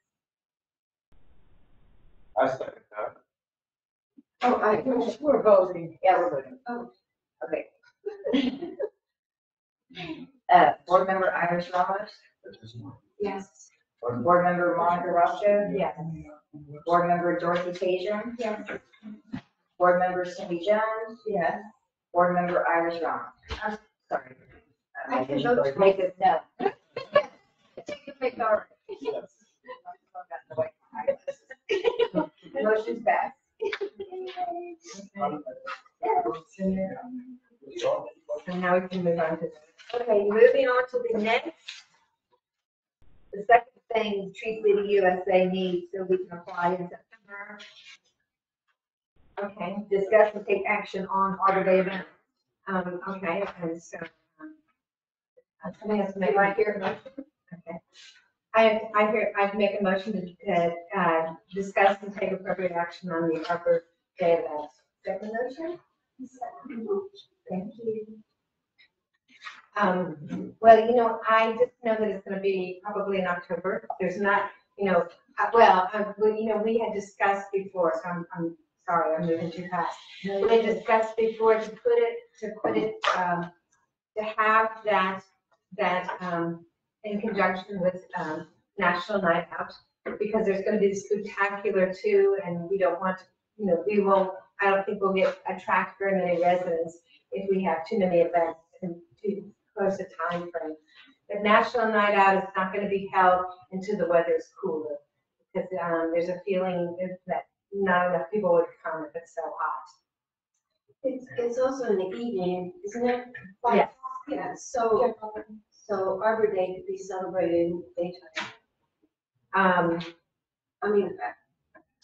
H: I second that.
B: oh, I, we're voting.
F: Yeah, we're voting.
G: Oh.
F: Okay. Uh, board member Iris Ramos,
G: Yes.
F: board member Monica Roscoe,
E: Yes.
F: board member Dorothy Tajin,
D: Yes.
F: board member Cindy Jones,
D: Yes.
F: board member Iris Ramos. Sorry.
G: I can vote to
F: Make it no. Motion's passed.
E: And now we can move on to,
D: Okay, moving on to the next. The second thing Tree City USA needs so we can apply in September.
E: okay,
D: Discuss and take action on Arbor Day event.
E: Um, okay, and so. um, uh, Somebody has to make.
D: Do I hear a motion?
E: Okay. I, I hear, I'd make a motion to, uh, discuss and take appropriate action on the Arbor Day event.
D: Second motion? Thank you.
E: Um, well, you know, I just know that it's gonna be probably in October. There's not, you know, uh, well, uh, well, you know, we had discussed before, so I'm, I'm sorry, I'm moving too fast. We had discussed before to put it, to put it, um, to have that, that, um, in conjunction with, um, National Night Out, because there's gonna be spectacular too, and we don't want, to, you know, we won't, I don't think we'll get, attract very many residents if we have too many events in too close a time frame. The National Night Out is not gonna be held until the weather's cooler, because, um, there's a feeling that not enough people would come if it's so hot.
G: It's, it's also in the evening, isn't it?
E: Yes.
G: Yeah, so, so Arbor Day could be celebrated in daytime.
E: Um,
G: I mean,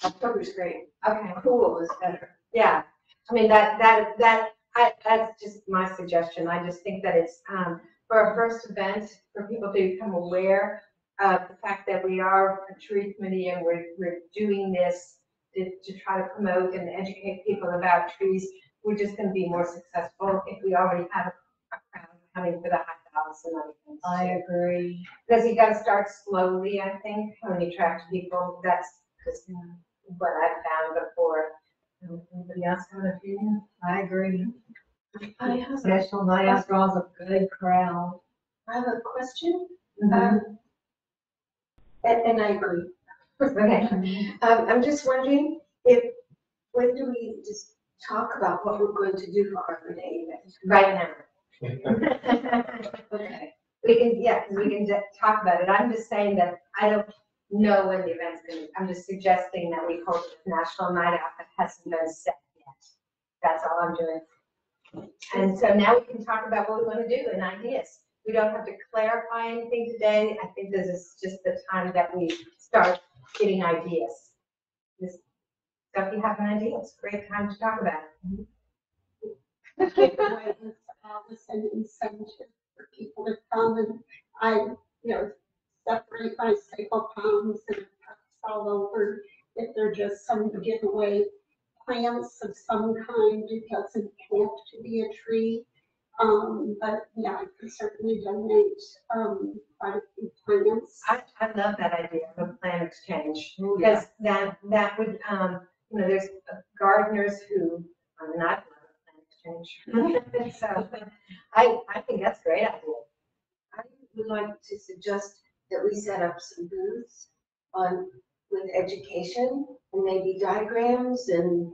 G: October's great.
E: Okay.
G: Cool is better.
E: Yeah, I mean, that, that, that, I, that's just my suggestion. I just think that it's, um, for a first event, for people to become aware of the fact that we are a tree committee and we're, we're doing this to, to try to promote and educate people about trees. We're just gonna be more successful if we already have a a crowd coming for the hot dogs and other things.
B: I agree.
E: Because you gotta start slowly, I think, when you attract people. That's, because what I've found before. Anybody else have an opinion?
B: I agree.
G: I have, a-
B: National Night Out draws a good crowd.
G: I have a question,
E: Mm-hmm.
G: um, and, and I agree.
E: Okay.
G: Um, I'm just wondering if, when do we just talk about what we're going to do for Arbor Day event?
E: Right now.
G: Okay.
E: We can, yeah, we can just talk about it. I'm just saying that I don't know when the event's gonna, I'm just suggesting that we hold a national night out that hasn't been set yet. That's all I'm doing. And so now we can talk about what we wanna do and ideas. We don't have to clarify anything today. I think this is just the time that we start getting ideas. This, if you have an idea, it's a great time to talk about it.
I: uh, an incentive for people to come and I, you know, separate my staple palms and cups all over. If they're just some giveaway plants of some kind, it doesn't have to be a tree. Um, but yeah, I can certainly donate, um, quite a few.
E: I, I love that idea of a plan exchange, because that, that would, um, you know, there's gardeners who are not love a plan exchange. So, I, I think that's a great idea.
G: I would like to suggest that we set up some booths on, with education and maybe diagrams and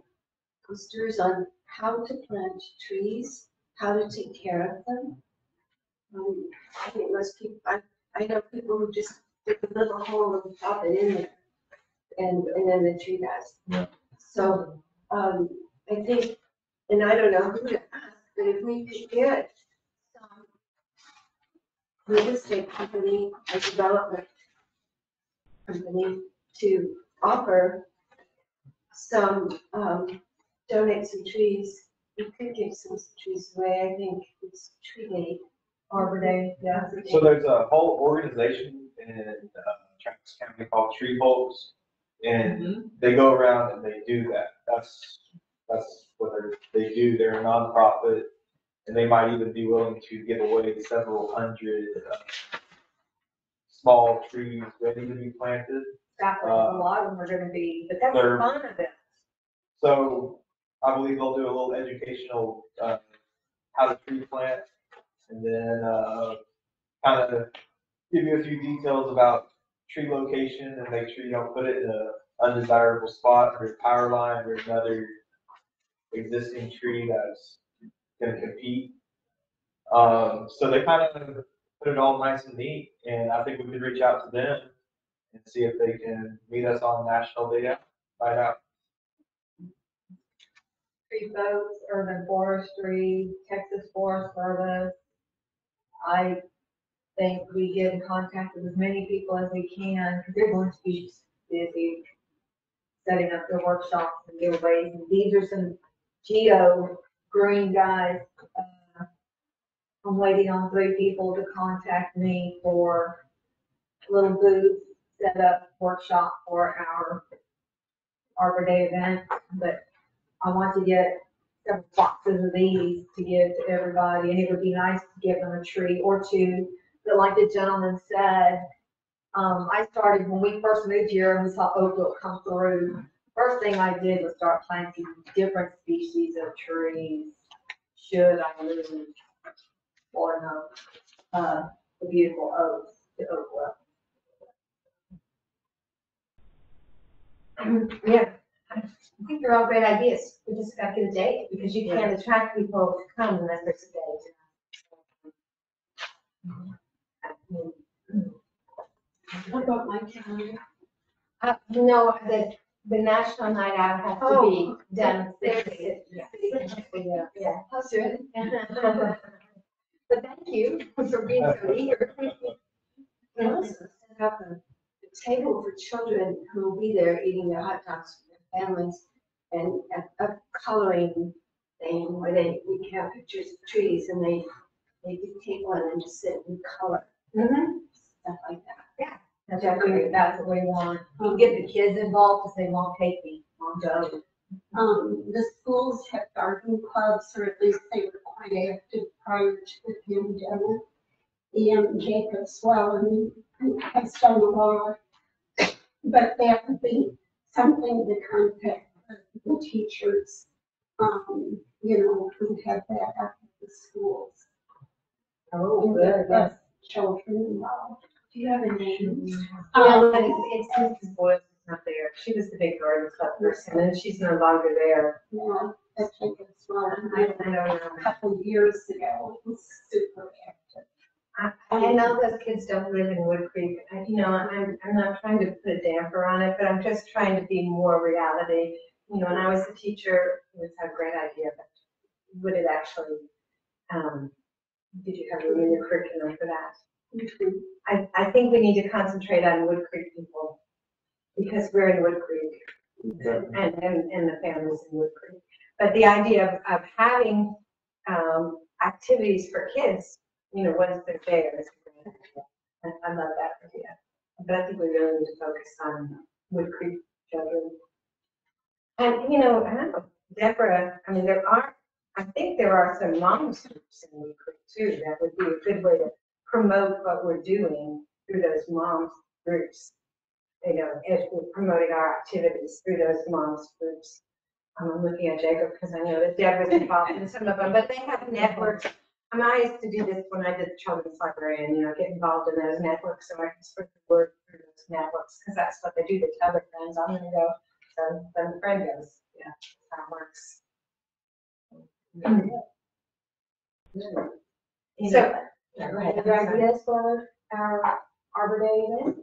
G: posters on how to plant trees, how to take care of them. Um, I think most people, I, I know people who just dig a little hole and pop it in there. And, and then the tree dies. So, um, I think, and I don't know who to ask, but if we could get some real estate company, a development company to offer some, um, donate some trees. We could give some trees away, I think it's tree day.
B: Arbor Day, yeah.
H: So there's a whole organization in uh, Travis County called TreeFolks. And they go around and they do that. That's, that's what they're, they do. They're a nonprofit. And they might even be willing to give away several hundred uh, small trees ready to be planted. Uh,
E: a lot of them are gonna be, but that's
H: they're-
E: fun of it.
H: So I believe they'll do a little educational, uh, how to tree plant. And then, uh, kind of give you a few details about tree location and make sure you don't put it in a undesirable spot or power line or another existing tree that's gonna compete. Um, so they kind of put it all nice and neat and I think we could reach out to them and see if they can meet us on National Day Out, Night Out.
B: TreeFolks, urban forestry, Texas Forest Service. I think we get in contact with as many people as we can, because they're going to be busy setting up their workshops and giveaways, and these are some geo green guys. Uh, I'm waiting on three people to contact me for little booth, set up workshop for our Arbor Day event, but I want to get several boxes of these to give to everybody, and it would be nice to give them a tree or two. But like the gentleman said, um, I started, when we first moved here and we saw oak wilt come through, first thing I did was start planting different species of trees. Should I lose or no, uh, the beautiful oaks, the oak wilt.
E: Yeah, I think they're all great ideas. We just gotta get a date, because you can't attract people to come unless there's a date.
G: What about my calendar?
E: Uh, no, the, the national night out has to be done. Thursday. Yeah. Yeah, yeah.
G: How soon?
E: But thank you for being so eager.
G: Let's set up a table for children who will be there eating their hot dogs families and a, a coloring thing where they, we have pictures of trees and they, they take one and just sit and color,
B: Mhm.
G: stuff like that.
B: That's what we, that's what we want. We'll get the kids involved because they won't take me. Mom, go.
I: Um, the schools have garden clubs, or at least they were quite active prior to the pandemic. And Jacob's Well, and has done a lot. But that would be something to contact the teachers, um, you know, who have that at the schools.
B: Oh, good,
I: get the children involved.
G: Do you have a name?
E: No,
I: Um,
E: but it's, it's Mrs. Boyce is not there. She was the big garden club person and she's no longer there.
I: yeah, that's Jacob's Well.
E: I, I don't know.
I: A couple years ago, it was super active.
E: I, I know those kids don't live in Woodcreek. I, you know, I'm, I'm not trying to put a damper on it, but I'm just trying to be more reality. You know, when I was a teacher, it was a great idea, but would it actually, um, did you have room in your curriculum for that? I, I think we need to concentrate on Woodcreek people because we're in Woodcreek and, and, and the families in Wood Creek. But the idea of, of having, um, activities for kids, you know, once they're there is great. I, I love that idea. But I think we really need to focus on Woodcreek children. And, you know, know, Deborah, I mean, there are, I think there are some moms groups in Woodcreek too. That would be a good way to promote what we're doing through those moms groups. You know, as we're promoting our activities through those moms groups. I'm looking at Jacob because I know that Deborah's involved in some of them, but they have networks. I mean, I used to do this when I did children's library and, you know, get involved in those networks so I can spread the word through those networks, because that's what they do to tell their friends, I'm gonna go, so then the friend goes, yeah, that's how it works. You
B: So,
E: know, yeah, go ahead.
B: Any ideas for our Arbor Day event?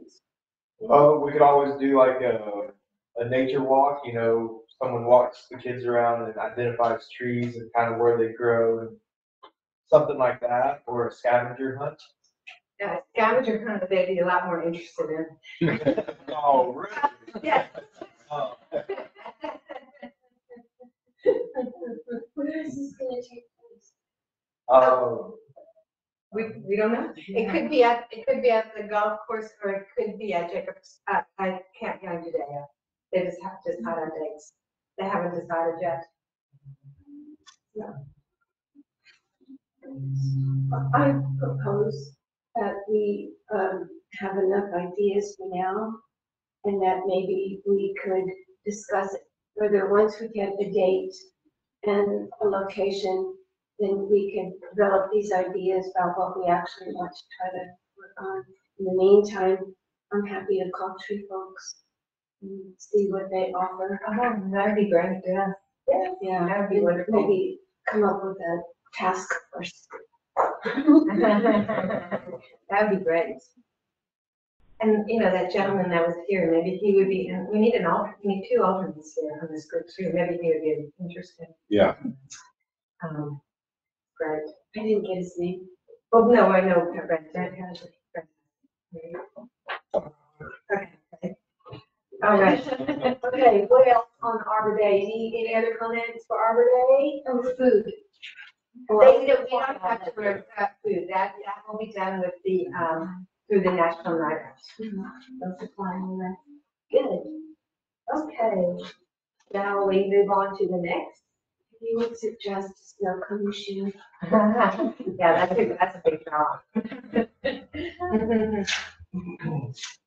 H: Uh, we could always do like a, a nature walk, you know, someone walks the kids around and identifies trees and kind of where they grow and something like that, or a scavenger hunt.
E: Yeah, scavenger hunt, they'd be a lot more interested in.
H: Oh, really?
E: Yeah.
H: Oh.
G: Where is this gonna take place?
H: Um,
E: We, we don't know. It could be at, it could be at the golf course or it could be at Jacob's, uh, at Camp Young Judaea. They just have to decide on dates. They haven't decided yet.
G: I propose that we, um, have enough ideas for now, and that maybe we could discuss it further, once we get a date and a location, then we can develop these ideas about what we actually want to try to work on. In the meantime, I'm happy to call TreeFolks and see what they offer.
E: Oh, that'd be great, yeah.
G: Yeah,
E: That'd be wonderful.
G: maybe come up with a task force.
E: That'd be great. And, you know, that gentleman that was here, maybe he would be, and we need an alter, we need two alternates here on this group too. Maybe he would be interested.
A: Yeah.
E: Um, Great.
G: I didn't get his name.
E: Well, no, I know, Brent, Brent has it. Okay. All right.
B: Okay, what else on Arbor Day? Any, any other comments for Arbor Day?
G: Oh, food.
E: They, don't- we don't have to worry about food. That, that will be done with the, um, through the National Night Out.
B: Those supplying all that. Good. Okay. Now we move on to the next.
G: You would suggest a snow cone machine.
E: Yeah, that's a, that's a big job.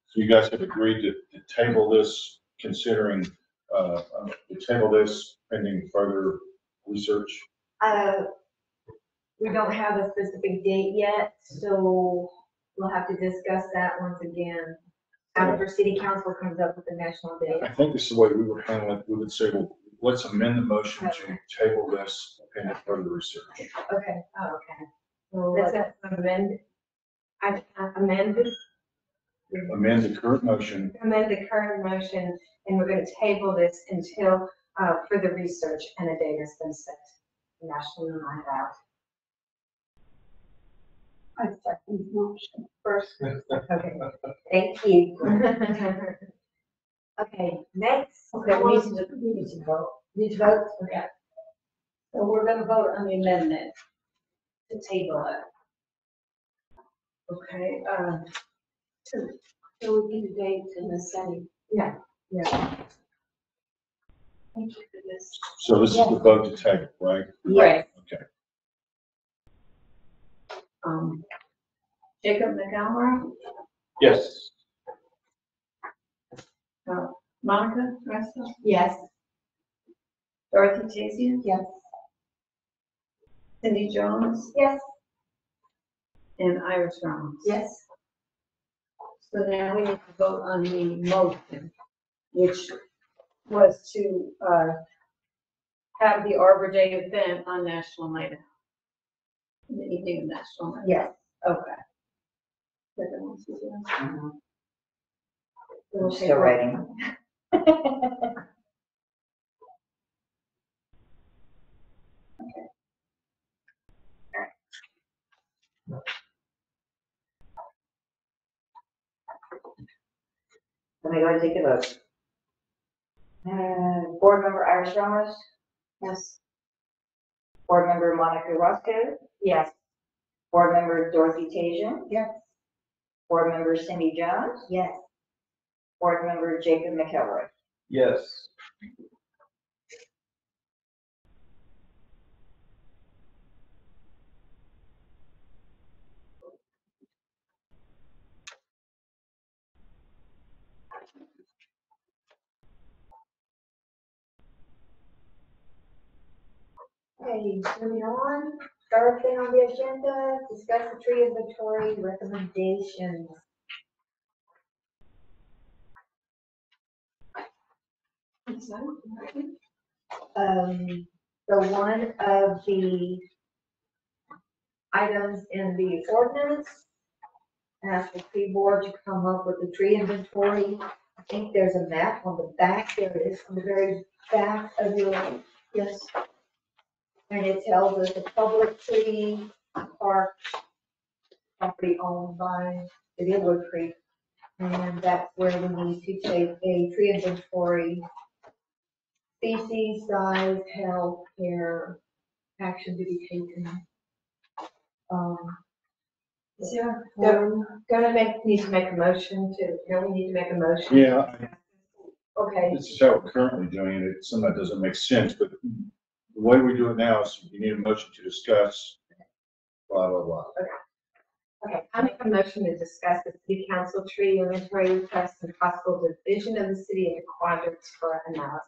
A: So you guys have agreed to, to table this considering, uh, uh, to table this pending further research?
B: Uh, we don't have a specific date yet, so we'll have to discuss that once again. After city council comes up with the national date.
A: I think this is the way we were handling it. We would say, well, let's amend the motion to table this pending further research.
B: Okay.
E: Oh, okay. Well, let's amend, I I amended,
A: Amend the current motion
E: amend the current motion, and we're gonna table this until, uh, further research and a date has been set. National Night Out.
I: I second the motion.
D: First, okay, thank you. Okay, next.
C: Okay, we need to, we need to vote.
D: Need to vote?
C: Okay. So we're gonna vote on the amendment to table it. Okay, uh,
G: So so we can date in the setting.
D: Yeah,
G: yeah. Thank you for this.
A: So this is the vote to table, right?
C: right.
A: Okay.
C: Um, Jacob McElroy,
H: Yes.
C: uh, Monica Ressa,
D: yes.
C: Dorothy Tazian,
D: Yes.
C: Cindy Jones,
D: Yes.
C: and Iris Rounds.
D: Yes.
C: So now we need to vote on the motion, which was to, uh, have the Arbor Day event on National Night Out. In the evening of National Night.
D: Yes.
C: Okay. Second one, Suzanne.
D: We'll
F: Still
D: take
F: writing. Let me go and take a vote. Uh, board member Iris Ramos,
G: Yes.
F: board member Monica Roscoe,
D: Yes.
F: board member Dorothy Tajin,
D: Yes.
F: board member Cindy Jones,
D: Yes.
F: board member Jacob McElroy.
H: Yes.
D: Okay, moving on, third thing on the agenda, discuss the tree inventory recommendations. Um, the one of the items in the ordinance ask the tree board to come up with a tree inventory. I think there's a map on the back, there it is, on the very back of your, yes. And it tells us the public tree, park, property owned by the Woodcreek. And that's where we need to take a tree inventory. Species, size, health, care, action to be taken. Um.
E: Yeah, go- gonna make, need to make a motion to, no, we need to make a motion.
A: Yeah,
E: Okay,
A: this is how we're currently doing it. Some of that doesn't make sense, but the way we do it now is you need a motion to discuss blah, blah, blah.
E: okay, I make a motion to discuss the city council tree inventory request and possible division of the city into quadrants for analysis.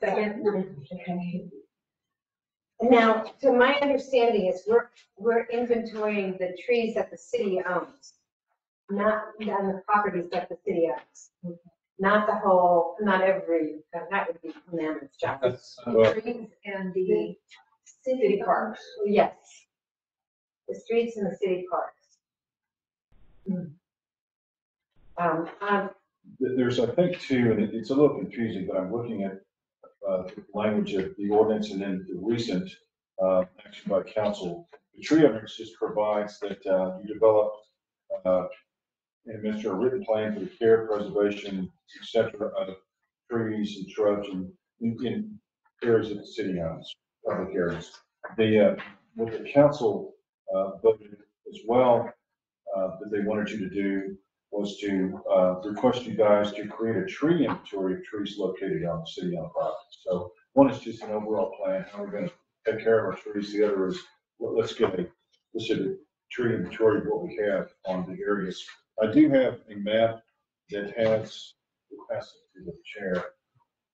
E: Second. Okay. Now, to my understanding is we're, we're inventorying the trees that the city owns, not on the properties that the city owns. Not the whole, not every, that would be Commandant's job.
H: That's,
A: Well,
D: Trees and the
E: City parks, yes. The streets and the city parks. Um, um,
A: Th- There's, I think, two, and it- it's a little confusing, but I'm looking at uh, the language of the ordinance and then the recent uh, action by council. The tree ordinance just provides that uh, you develop uh, and administer a written plan for the care, preservation, et cetera, of trees and shrubs and in- areas that the city owns, public areas. The, uh, what the council uh, voted as well, uh, that they wanted you to do was to uh, request you guys to create a tree inventory of trees located on the city owned property. So one is just an overall plan, how we're gonna take care of our trees. The other is, well, let's get a specific tree inventory of what we have on the areas. I do have a map that has, we'll pass it to the chair.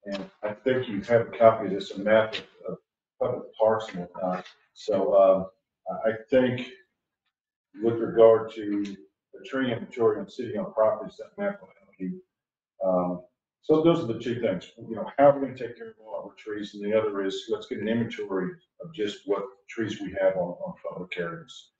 A: And I think you have a copy of this, a map of, public parks and whatnot. So um, I think with regard to the tree inventory on city on properties, that map will help you. Um, So those are the two things, you know, how we're gonna take care of all our trees, and the other is, let's get an inventory of just what trees we have on, on public areas.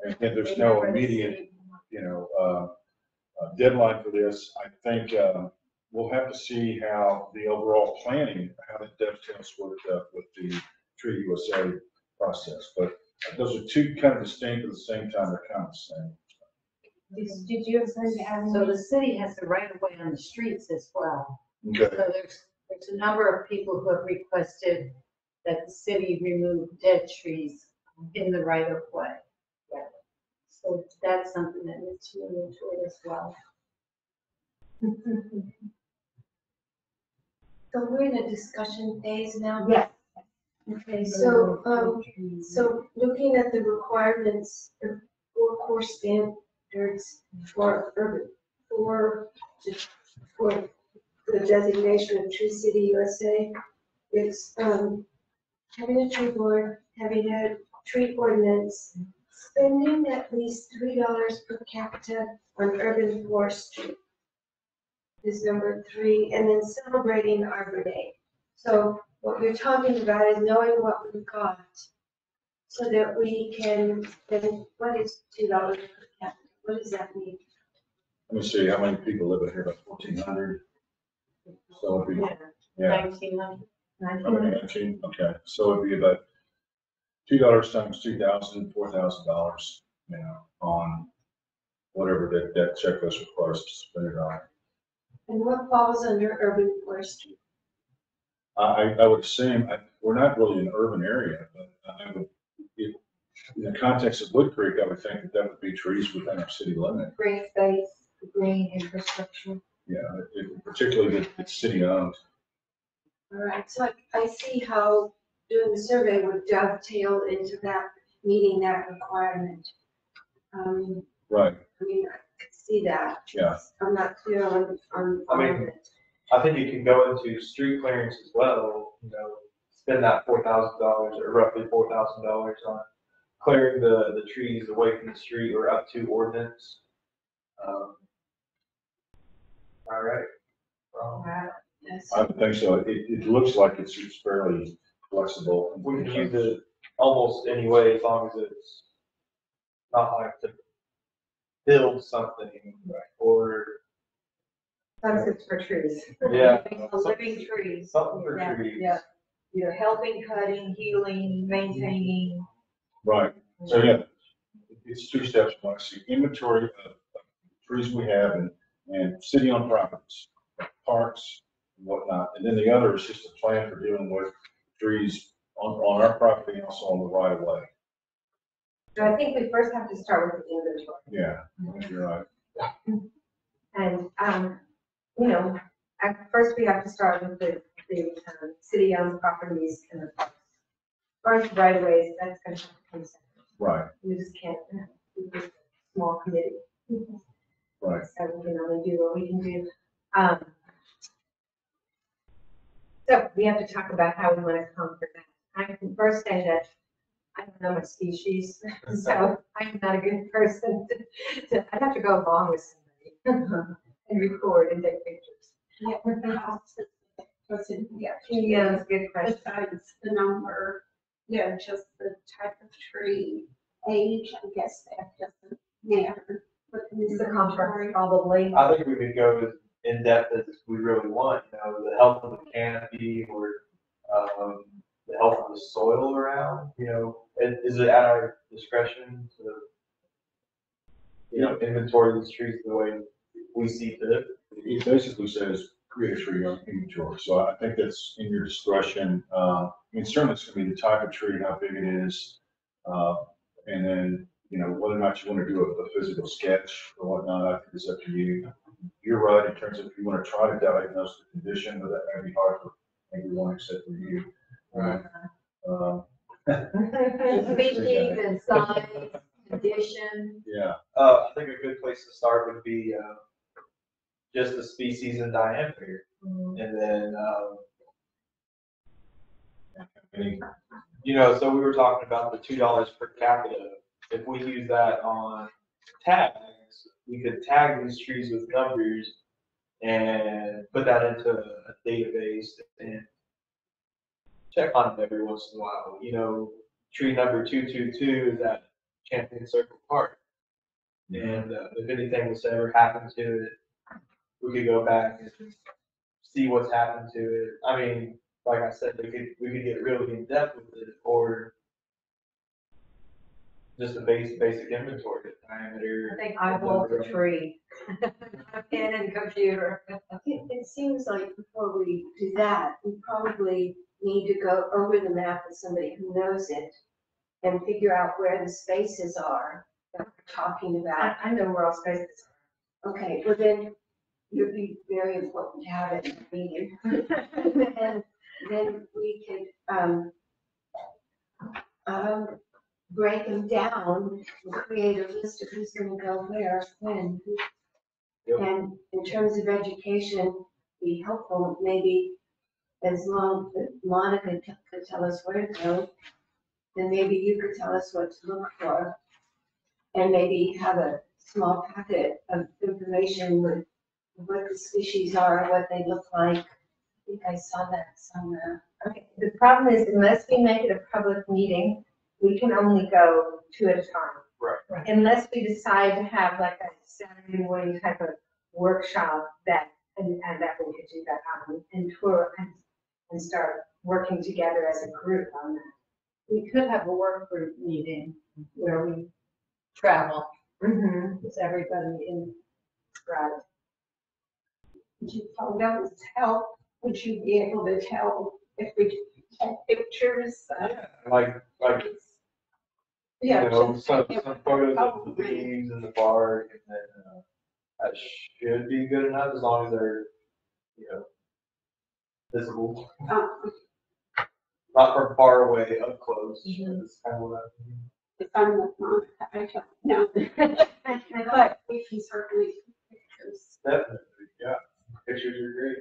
A: And again, there's no immediate, you know, uh, uh, deadline for this. I think, uh, we'll have to see how the overall planning, how that dovetails with, uh, with the Tree USA process. But Those are two kind of distinct at the same time, they're kind of the same.
E: Did, did you have something to add?
C: So the city has the right of way on the streets as well.
A: Okay,
C: So there's, there's a number of people who have requested that the city remove dead trees in the right of way. So that's something that needs to move into it as well.
G: So we're in a discussion phase now?
E: Yes.
G: Okay, so, um, so looking at the requirements, for four core standards for urban, for, for the designation of Tree City USA, it's, um, having a tree board, having a tree ordinance, spending at least three dollars per capita on urban forestry is number three, and then celebrating Arbor Day. So what we're talking about is knowing what we've got so that we can, then what is two dollars per capita? What does that mean?
A: let me see, how many people live in here, about fourteen hundred? So it'd be, yeah,
C: Nineteen hundred.
A: okay, nineteen, okay, so it'd be about two dollars times two thousand, four thousand dollars, you know, on whatever that, that checklist requires to spend it on.
G: And what falls under urban forestry?
A: I, I- I would assume, I, we're not really an urban area, but I would, if- in the context of Woodcreek, I would think that that would be trees within our city limit.
B: Green space, green infrastructure.
A: Yeah, it- particularly that it's city owned.
G: All right, so I, I see how doing the survey would dovetail into that, meeting that requirement. Um,
A: Right,
G: I mean, I could see that.
A: Yeah.
G: I'm not clear on, on.
H: I mean,
G: on it.
H: I think you can go into street clearance as well, you know, spend that four thousand dollars or roughly four thousand dollars on clearing the, the trees away from the street or up to ordinance. Um, All right. Um,
G: Yes.
A: I would think so. It, it looks like it's it's fairly flexible.
H: We can use it almost any way as long as it's not like to build something or,
E: Sometimes it's for trees.
H: yeah.
B: Living trees.
H: Something for
B: Yeah,
H: trees.
B: Yeah, you're helping, cutting, healing, maintaining.
A: Right, so yeah, it's two steps. One, see inventory of of trees we have and, and city-owned properties, parks, and whatnot. And then the other is just a plan for dealing with trees on, on our property also on the right of way.
E: So I think we first have to start with the inventory.
A: Yeah, I think you're right.
E: And, um, you know, at first we have to start with the, the, um, city-owned properties and the parks. First, right of ways, that's gonna have to come second.
A: Right,
E: We just can't, uh, do this small committee.
A: right.
E: So we can only do what we can do. Um, so we have to talk about how we want to comfort that. I can first say that I don't know my species, so I'm not a good person to, to- I'd have to go along with somebody and record and take pictures.
I: Yeah, with the houses, was in, yeah,
E: Yeah, that's a good question.
I: besides the number, yeah, just the type of tree, age, I guess that doesn't matter. But
E: It's the comfort, probably.
H: I think we could go as in-depth as we really want, you know, the health of the canopy or, um, the health of the soil around, you know, is, it at our discretion to, you know, inventory these trees the way we see fit?
A: It basically says create a tree inventory, so I think that's in your discretion. Uh, I mean, certainly it's gonna be the type of tree, how big it is. Uh, and then, you know, whether or not you wanna do a, a physical sketch or whatnot, I think it's up to you. You're right in terms of if you wanna try to diagnose the condition, but that may be hard for everyone except for you.
H: Right.
A: Um,
B: Species and size, condition.
A: yeah,
H: Uh, I think a good place to start would be, uh, just the species and diameter, and then, um,
A: any,
H: You know, so we were talking about the two dollars per capita. If we use that on tags, we could tag these trees with numbers and put that into a database and check on them every once in a while. You know, tree number two two two is at Champion Circle Park. And uh, if anything was to ever happen to it, we could go back and see what's happened to it. I mean, like I said, we could, we could get really in depth with it, or just a base, basic inventory,
B: I
H: diameter.
B: think eyeball the tree. Pen and computer.
G: It, it seems like before we do that, we probably need to go over the map with somebody who knows it and figure out where the spaces are that we're talking about.
E: I know where all spaces
G: Okay, well then, it would be very important to have it in the meeting. And then we could, um, um, break them down, and create a list of who's gonna go where, when.
H: Yep.
G: And in terms of education, be helpful, maybe as long, as Monica t- could tell us where to go, then maybe you could tell us what to look for. And maybe have a small packet of information with what the species are, what they look like. I think I saw that somewhere.
E: Okay, the problem is unless we make it a public meeting, we can only go two at a time.
H: Right.
E: Unless we decide to have like a Saturday morning type of workshop that, and, and that we could do that on and tour and, and start working together as a group on that.
C: We could have a work group meeting where we travel,
E: Mm-hmm.
C: with everybody in,
E: Right.
I: Would you phone us help? Would you be able to tell if we take pictures? uh,
H: Like, like, you
I: Yeah.
H: know, some, some photos of the
I: probably.
H: leaves in the park, and then, uh, that should be good enough as long as they're, you know, visible,
I: Um,
H: not from far away, up close.
I: Mm-hmm.
H: That's kind of what I.
I: If I'm with Monica, I don't know. But we can certainly take pictures.
H: Definitely, yeah. Pictures are great.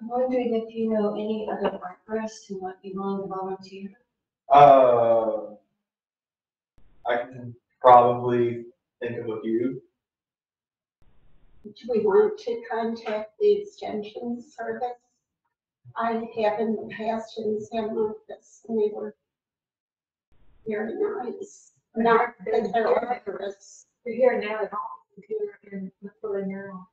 G: I'm wondering if you know any other arborists who might be willing to volunteer?
H: Uh, I can probably think of a few.
I: Do we want to contact the extension service? I have in the past in San Marcos, and they were very nice. Not that they're arborists.
B: You're here now at home, here in Lakota now.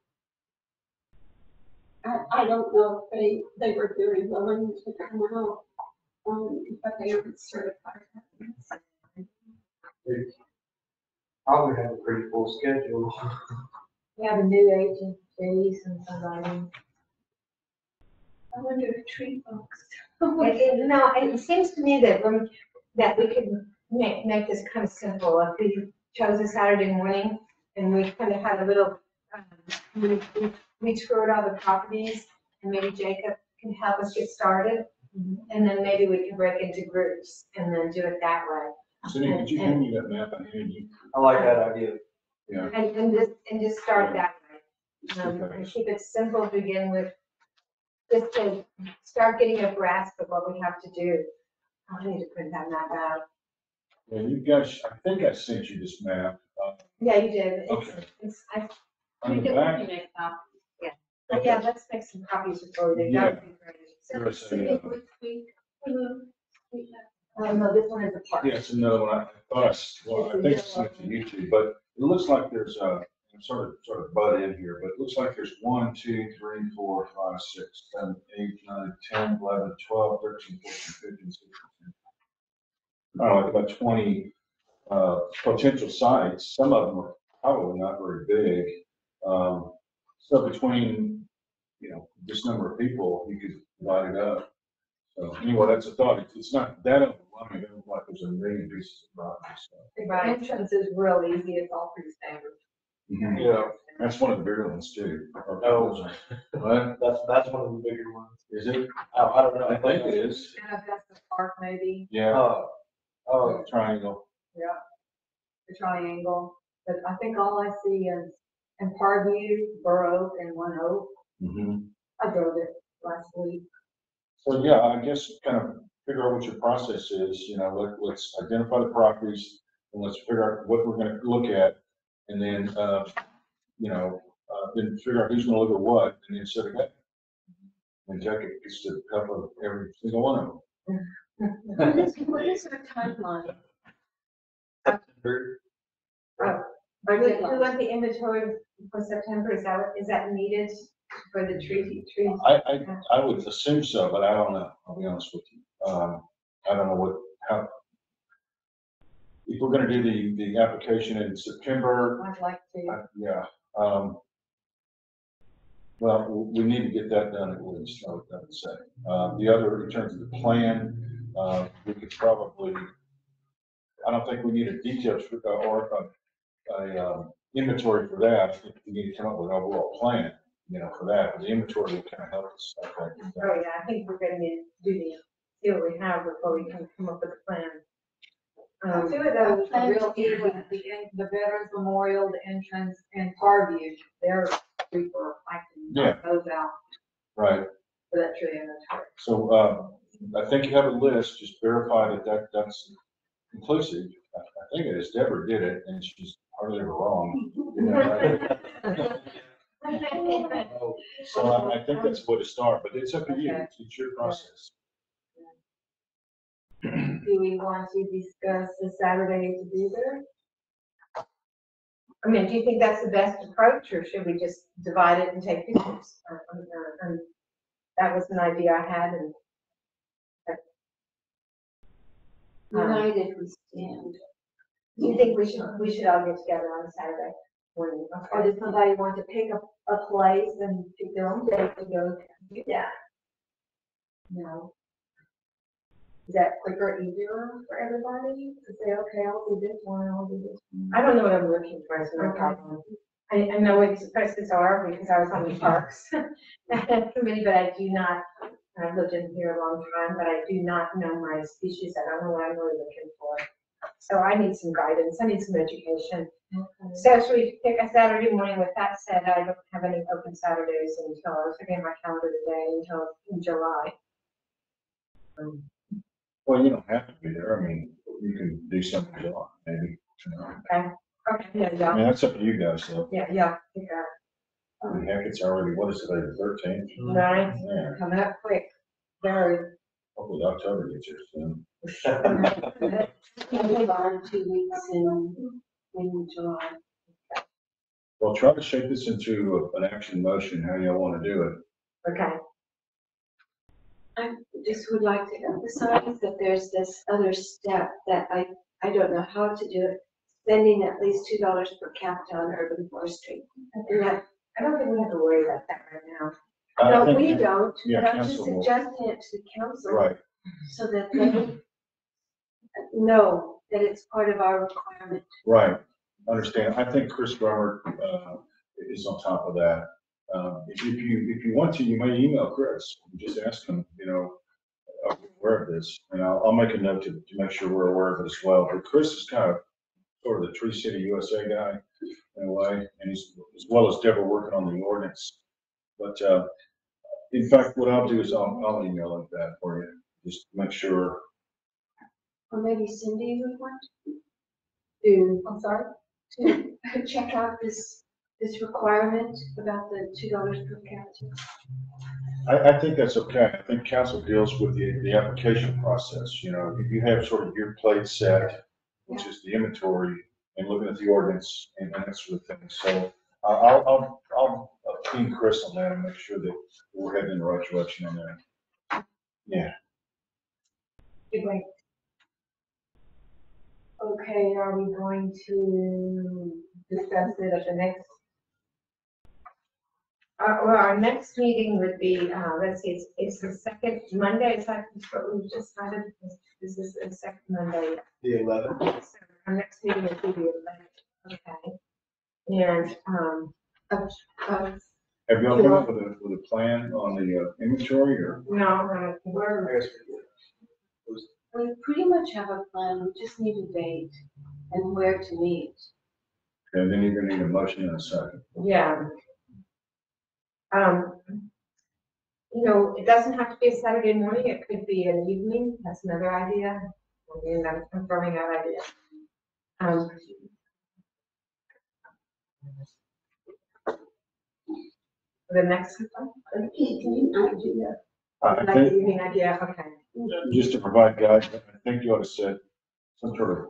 I: I, I don't know if they, they were very willing to come out, um, but they aren't certified.
H: They Probably have a pretty full schedule.
B: We have a new agent, Jason, somebody.
G: I wonder if TreeFolks.
E: It, it, no, it seems to me that when, that we could make, make this kind of simple. If we chose a Saturday morning and we kind of had a little, um, we, we- we toured all the properties and maybe Jacob can help us get started. And then maybe we can break into groups and then do it that way.
A: Cindy, could you give me that map? I need you.
H: I like that idea.
A: Yeah.
E: And, and just, and just start that way. Um,
A: Okay.
E: and keep it simple to begin with. Just to start getting a grasp of what we have to do. I need to print that map out.
A: Yeah, you guys, I think I sent you this map. Uh,
E: Yeah, you did. It's,
A: Okay.
E: it's, I,
A: On
C: We
A: the
C: can,
A: back,
C: we can make copies.
E: but yeah, let's make some copies before we do. That would be great.
A: there's
G: So,
A: a, uh,
G: which week?
I: We have
E: No, this one is a park.
A: It's another one. I thought well, I think it's sent YouTube, but it looks like there's a, I'm sort of, sort of butt in here, but it looks like there's one, two, three, four, five, six, seven, eight, nine, ten, eleven, twelve, thirteen, fourteen, fifteen, sixteen. I don't know, about twenty, uh, potential sites. Some of them are probably not very big. Um, so between, you know, this number of people, you could divide it up. So anyway, that's a thought. It's- It's not that overwhelming. It doesn't like there's a million pieces of property, so.
B: The entrance is real easy, it's all pretty standard.
H: Yeah.
A: That's one of the bigger ones too. Or-
H: Oh.
A: What?
H: That's, that's one of the bigger ones.
A: Is it?
H: I, I don't know.
A: I think it is.
B: Manifest Park maybe,
A: Yeah,
H: Uh, oh,
A: triangle.
B: Yeah, the triangle, but I think all I see is, in Parkview, Bur Oak, and One Oak.
A: Mhm.
B: I drove it last week.
A: So, yeah, I guess kind of figure out what your process is, you know, let, let's identify the properties and let's figure out what we're gonna look at. And then, uh, you know, uh, then figure out who's gonna look at what and then set it up. And Jack gets to cover every single one of them.
G: What is, what is our timeline?
H: September.
E: But we, we want the inventory for September, is that, what- is that needed for the tree, trees?
A: I, I, I would assume so, but I don't know, I'll be honest with you. Um, I don't know what, how. if we're gonna do the, the application in September,
B: I'd like to.
A: uh, yeah, um, well, we we need to get that done at least, I would, I would say. Uh, the other, in terms of the plan, uh, we could probably, I don't think we need a detailed, uh, or a, a, um, inventory for that. I We need to come up with an overall plan, you know, for that, the inventory will kind of help us, I think.
E: Oh, yeah, I think we're gonna need to do the, see what we have before we can come up with a plan. Um,
B: Two of those are real easy, the, en- the Veterans Memorial, the entrance, and Parkview, they're super, I can knock those out
A: Right,
B: for that tree inventory.
A: so, uh, I think you have a list, just verify that that, that's inclusive. I, I think it is, Deborah did it, and she's hardly ever wrong. You know, So I, I think that's where to start, but it's up to you, It's- it's your process.
B: Do we want to discuss the Saturday to do there?
E: I mean, do you think that's the best approach, or should we just divide it and take pictures? Uh, um, uh, um, That was an idea I had, and
G: United we stand.
E: do you think we should, we should all get together on Saturday morning?
B: Or does somebody want to pick up a place and pick their own day to go that? No. Is that quicker, easier for everybody to say, okay, I'll do this one, I'll do this one?
E: I don't know what I'm looking for,
B: Okay.
E: problem. I, I know what prices are because I was on the parks committee, but I do not, I've lived in here a long time, but I do not know my species. I don't know what I'm really looking for. So I need some guidance. I need some education. So should we pick a Saturday morning? With that said, I don't have any open Saturdays until, I was looking at my calendar today, until in July. Um,
A: Well, you don't have to be there, I mean, you can do something you want, maybe, you know.
E: Okay, yeah,
A: I
E: yeah,
A: mean, that's up to you guys, though.
E: yeah, yeah, pick up.
A: I mean, heck, it's already, what is it, the thirteenth?
E: Right.
A: Yeah,
B: Coming up quick, very.
A: hopefully October gets here soon.
G: Move on two weeks in, in July.
A: Well, try to shape this into a- an action motion, how y'all want to do it.
E: Okay,
G: I just would like to emphasize that there's this other step that I, I don't know how to do it. Spending at least two dollars per capita on urban forestry. And that,
E: I don't think we have to worry about that right now.
A: I
G: no,
A: think-
G: we don't,
A: yeah,
G: but I'm just
A: council will.
G: suggesting it to the council.
A: Right,
G: So that they know that it's part of our requirement.
A: right, understand, I think Chris Robert, uh, is on top of that. Uh, if if you, if you want to, you may email Chris, and just ask him, you know, are we aware of this, and I'll, I'll make a note to, to make sure we're aware of it as well, but Chris is kind of sort of the Tree City USA guy in a way, and he's, as well as Deborah working on the ordinance. But, uh, in fact, what I'll do is I'll, I'll email like that for you, just to make sure.
G: Or maybe Cindy would want to,
B: I'm sorry?
G: to check out this, this requirement about the two dollars per capita.
A: I, I think that's okay. I think council deals with the, the application process, you know, you have sort of your plate set, which is the inventory, and looking at the ordinance and and that sort of thing. So I- I'll, I'll, I'll ping Chris on that and make sure that we're heading in the right direction on that. Yeah,
B: Great. Okay, are we going to discuss it at the next?
E: Uh, well, our next meeting would be, uh, let's see, it's, it's the second Monday, is that what we just started? This is the second Monday.
H: The eleventh.
E: So Our next meeting would be the eleventh, okay. And, um,
A: have y'all come up with a, with a plan on the uh, inventory or?
E: no, uh, we're,
G: We pretty much have a plan, we just need a date and where to meet.
A: And then you're gonna need a motion in a second.
E: yeah. Um, you know, it doesn't have to be a Saturday morning, it could be an evening, that's another idea. I mean, I'm confirming that idea. Um, the next one?
G: Evening idea.
A: I
E: Like
A: think,
E: evening idea, okay.
A: just to provide guidance, I think you ought to set some sort of,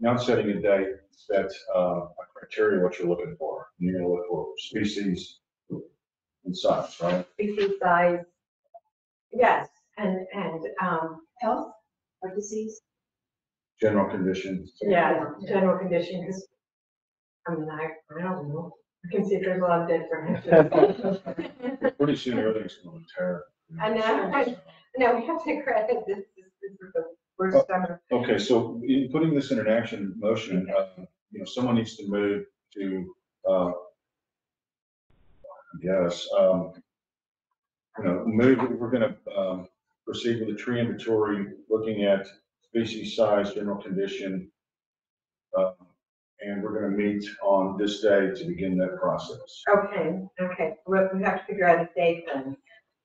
A: not setting a date, set uh, a criteria what you're looking for. You're gonna look for species and size, right?
B: Species size,
E: Yes, and, and, um,
G: Health or disease?
A: general conditions.
E: Yeah, general conditions. I mean, I, I don't know, I can see there's a lot of different.
A: Pretty soon everything's going to tear.
E: I know, No, we have to credit, this, this, this is the worst summer.
A: Okay, so in putting this in an action motion, uh, you know, someone needs to move to, uh, yes, um, you know, move, we're gonna, um, proceed with the tree inventory, looking at species size, general condition. Uh, and we're gonna meet on this day to begin that process.
E: Okay, okay, well, we have to figure out a date then.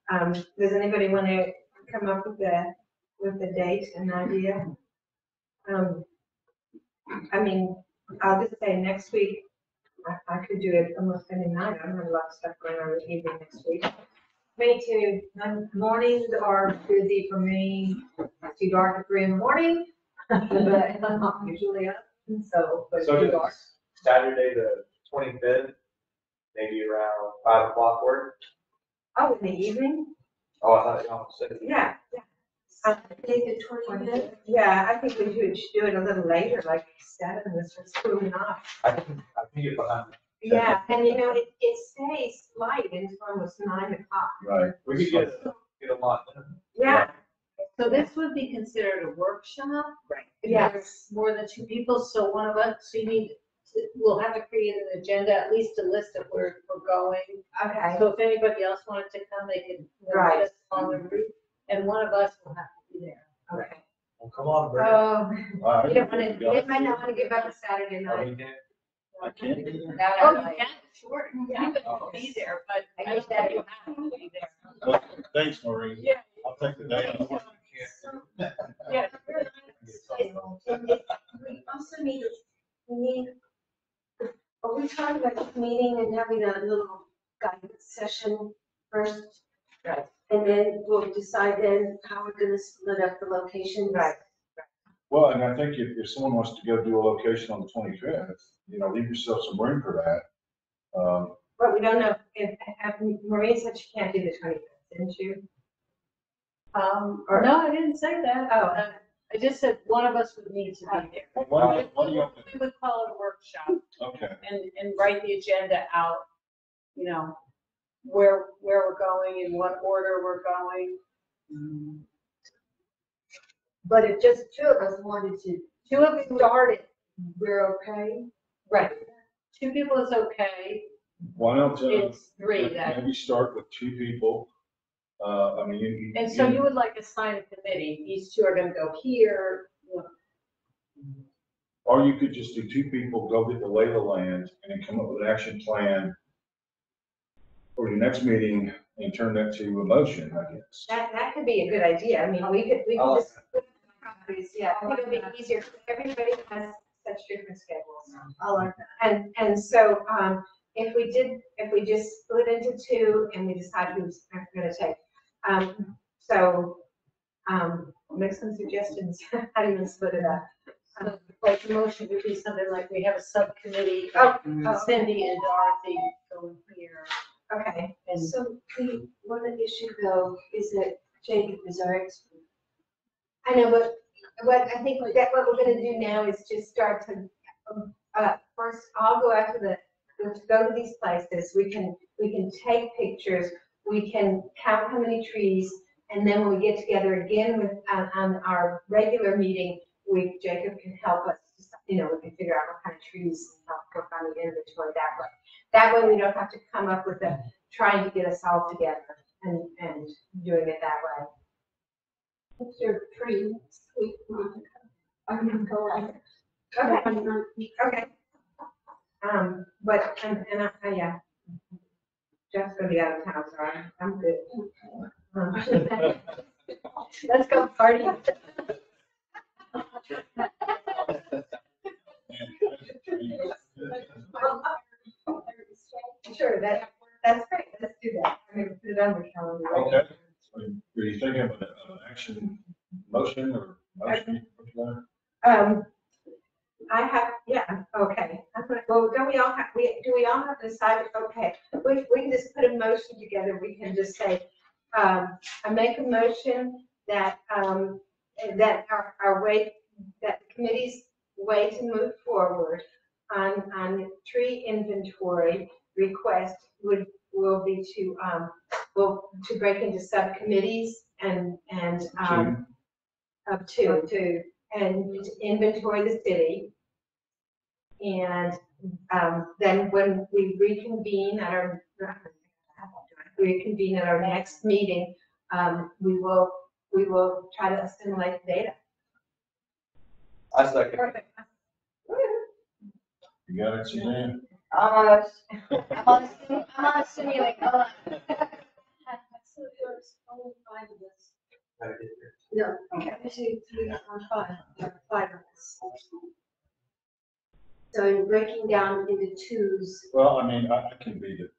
E: Um, does anybody want to come up with the, with the date and idea? Um, I mean, I'll just say next week, I, I could do it almost any night, I have a lot of stuff going on this evening next week.
B: Me too. Mornings are busy for me. It's too dark at three in the morning, but I'm not usually up, so, but it's
H: So
B: too dark.
H: Saturday, the twenty-fifth, maybe around five o'clock work?
E: Oh, in the evening?
H: Oh, I thought y'all said.
E: Yeah, yeah.
G: Take the twenty minutes.
E: Yeah, I think we should, should do it a little later, like seven, this was really not.
H: I can, I can get behind.
E: Yeah, and you know, it, it stays light until almost nine o'clock.
A: Right.
H: We could get, get a lot done.
E: Yeah,
C: So this would be considered a workshop?
E: Right.
C: If
E: Yes.
C: there's more than two people, so one of us, so you need, to- we'll have to create an agenda, at least a list of where we're going.
E: okay,
C: So if anybody else wanted to come, they could
E: Right.
C: invite us on the route, and one of us will have to be there.
E: okay.
H: Well, come on, Brett.
E: Oh,
A: Uh,
E: you don't wanna, you might not wanna give up a Saturday
H: Are
E: night.
H: we?
A: I can't be there.
B: That
C: Oh,
B: I
C: you
B: like.
C: can, sure, you can be there, but
B: I
C: I
B: guess
C: don't
B: that-
C: think you have to be there.
A: Thanks, Maureen.
C: Yeah.
A: I'll take the day off.
C: Yeah.
G: We also need, we need, are we talking about this meeting and having a little guidance session first?
E: Right.
G: And then we'll decide then how we're gonna split up the locations.
E: Right.
A: Well, and I think if, if someone wants to go do a location on the twenty-fifth, you know, leave yourself some room for that. Um,
E: But we don't know if, have, Maureen said she can't do the twenty-fifth, didn't you?
C: Um,
E: Or-
C: no, I didn't say that.
E: Oh.
C: Uh, I just said one of us would need to be there.
A: What do you- what do you-
C: We would call it a workshop
A: okay,
C: and, and write the agenda out, you know, where, where we're going, in what order we're going.
B: But if just two of us wanted to
C: Two of us
B: started, we're okay?
C: Right. Two people is okay,
A: why don't, uh,
C: it's three that,
A: maybe start with two people? Uh, I mean, you. you-
C: and so you would like to sign a committee, these two are gonna go here.
A: Or you could just do two people, go get the lay of the land, and then come up with an action plan for the next meeting and turn that to a motion, I guess.
E: That, that could be a good idea. I mean, we could, we could just. put it on properties, Yeah, I think it'd be easier. Everybody has such different schedules.
B: I like that.
E: And, and so, um, if we did, if we just split into two and we decide who's gonna take, um, so, um, make some suggestions, how do you split it up?
C: So like the motion would be something like we have a subcommittee,
E: Oh,
C: Cindy and Dorothy go here.
E: Okay,
C: And
G: So the one issue though is that Jacob is our expert.
E: I know, but what I think that what we're gonna do now is just start to, um, uh, first, I'll go after the, let's go to these places, we can, we can take pictures, we can count how many trees, and then when we get together again with, on, on our regular meeting, we, Jacob can help us, you know, we can figure out what kind of trees and help work on the inventory that way. That way we don't have to come up with a, trying to get us all together and, and doing it that way.
I: If you're free, sweet Monica, I'm gonna go out.
E: Okay. Okay. Um, but, and, and, I- uh, yeah. Jeff's gonna be out of town, so I'm, I'm good. Um, Let's go party. Sure, that, that's great, let's do that. I'm gonna put it on the calendar.
A: Okay. Are you thinking of an, an action motion or motion?
E: Um, I have, yeah, okay. I'm gonna- Well, don't we all have, we, do we all have to decide, okay, we, we can just put a motion together, we can just say, um, I make a motion that, um, that our, our wait, that the subcommittee's way to move forward on, on tree inventory request would, will be to, um, will, to break into subcommittees and, and, um, of two, two, and inventory the city. And, um, then when we reconvene at our, reconvene at our next meeting, um, we will, we will try to assimilate data.
H: I second.
E: Perfect.
A: You got it, Suzanne?
F: Almost. I'm on, a sim- I'm on a simulator, hold on.
G: So there's only five of us. No,
F: Okay.
G: one, two, three, four, five, there are five of us. So in breaking down into twos,
A: Well, I mean, I, I can be the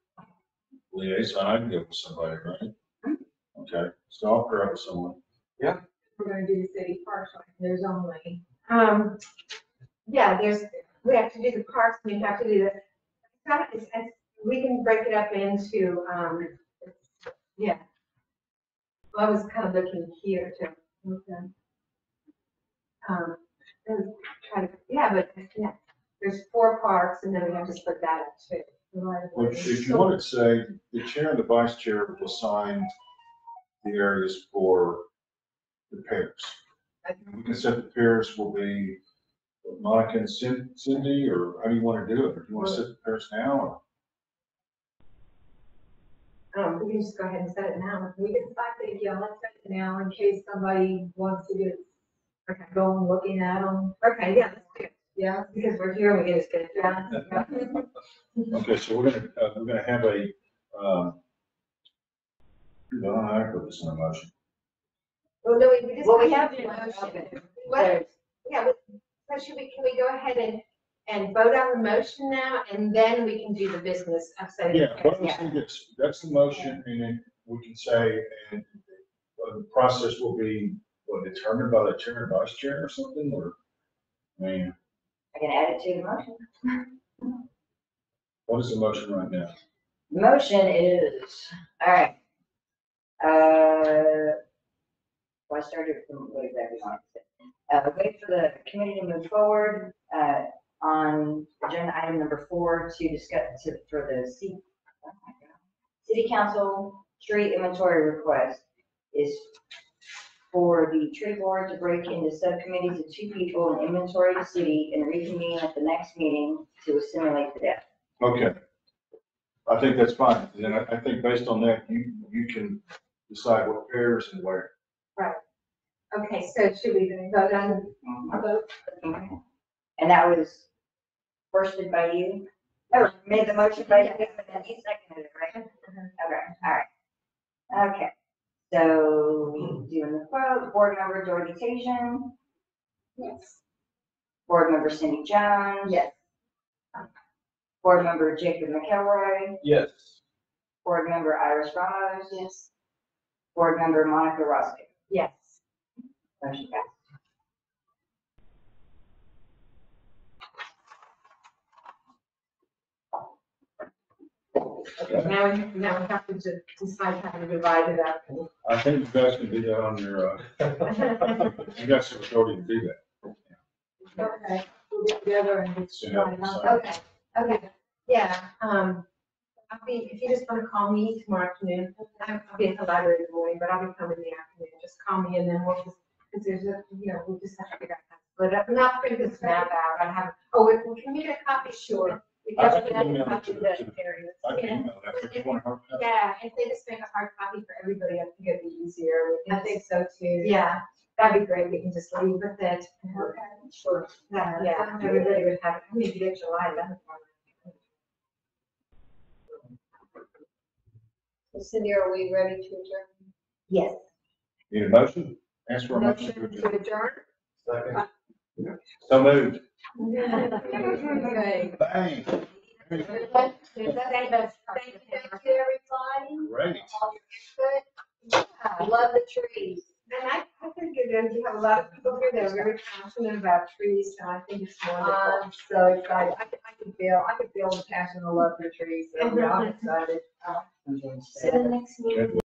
A: liaison, I can go with somebody, right? Okay, so I'll pair up with someone.
B: We're gonna do the city parks, like, there's only,
E: Um, yeah, there's, we have to do the parks, we have to do the, it's not- it's, it's, we can break it up into, um, yeah. I was kind of looking here to, okay. Um, and try to, yeah, but, yeah, there's four parks and then we have to split that up too.
A: Well, If you want to say, the chair and the vice chair will assign the areas for the pairs. We can set the pairs will be Monica and Cin- Cindy, or how do you want to do it? Or do you want to set the pairs now? or-
E: Um, we can just go ahead and set it now.
B: we can, I think, yeah, let's set it now in case somebody wants to get, okay, going looking at them,
E: Okay, yeah, let's do it,
B: yeah.
E: because we're here, we can just get it done.
B: Yeah.
A: Okay, so we're gonna, uh, we're gonna have a, um, no, I put this in a motion.
E: Well, no, we we just.
F: Well, we have to
E: motion. What, yeah, but- so should we, can we go ahead and, and vote on the motion now, and then we can do the business of setting.
A: Yeah, what I was
E: pairs?
A: thinking is, that's the motion, and then we can say, and uh, the process will be, what, determined by the chair and vice chair or something, or? I mean,
F: I can add it to the motion.
A: what is the motion right now?
F: Motion is, all right. Uh, well, I started from what exactly on it. Uh, wait for the committee to move forward, uh, on agenda item number four to discuss, to, for the C, oh. City council tree inventory request is for the tree board to break into subcommittees of two people and inventory the city and reconvene at the next meeting to assimilate the data.
A: Okay. I think that's fine, then I, I think based on that, you, you can decide what pairs and where.
E: Okay, so should we mm-hmm. vote on, a vote?
F: Okay. And that was firsted by you? Oh, made the motion by you, and then you seconded it, right? Mm-hmm. Okay, all right. Okay, so doing the quote, board member Dorothy Tajin,
G: yes.
F: board member Cindy Jones.
E: Yes.
F: Board member Jacob McElroy,
H: Yes.
F: board member Iris Ramos,
G: Yes.
F: board member Monica Roscoe.
E: Yes.
F: Motion passed.
E: Now, we- now we have to decide how to divide it up.
A: I think you guys can do that on your, uh, you got some authority to do that.
B: Okay, we'll get together and just.
A: Yeah,
B: try it out.
A: so-
E: Okay, okay, yeah, um, I'll be, if you just wanna call me tomorrow afternoon, I'll be at the library in the morning, but I'll be coming in the afternoon, just call me and then we'll just, cause there's a, you know, we'll just have to figure out how to split it up, and I'll print this map out, I have, oh, wait, can we get a copy? Sure. We
A: I can
E: to
A: email it
E: copy
A: to-
E: the
A: to-
E: areas.
A: I can email that, but you want to hard copy?
E: Yeah, if they just make a hard copy for everybody, I think it'd be easier. We
B: I think so too.
E: Yeah, that'd be great, we can just leave with it.
B: Okay.
E: Sure. Yeah, yeah, everybody would have, it. I need to get July eleventh.
K: So Cindy, are we ready to adjourn?
E: Yes.
A: Need a motion? Ask for a motion to adjourn.
B: adjourn?
H: Second.
A: Uh, so moved.
B: Okay.
A: Bang.
E: Thank you,
B: Thank you, everybody.
A: Great.
B: All your input. I Love the trees.
E: And I, I think you're going to have a lot of people here that are very passionate about trees, so I think it's wonderful.
B: I'm so excited. I can, I can feel, I can feel the passion and love for trees. So I'm excited.
F: See you the next meeting.
A: Good.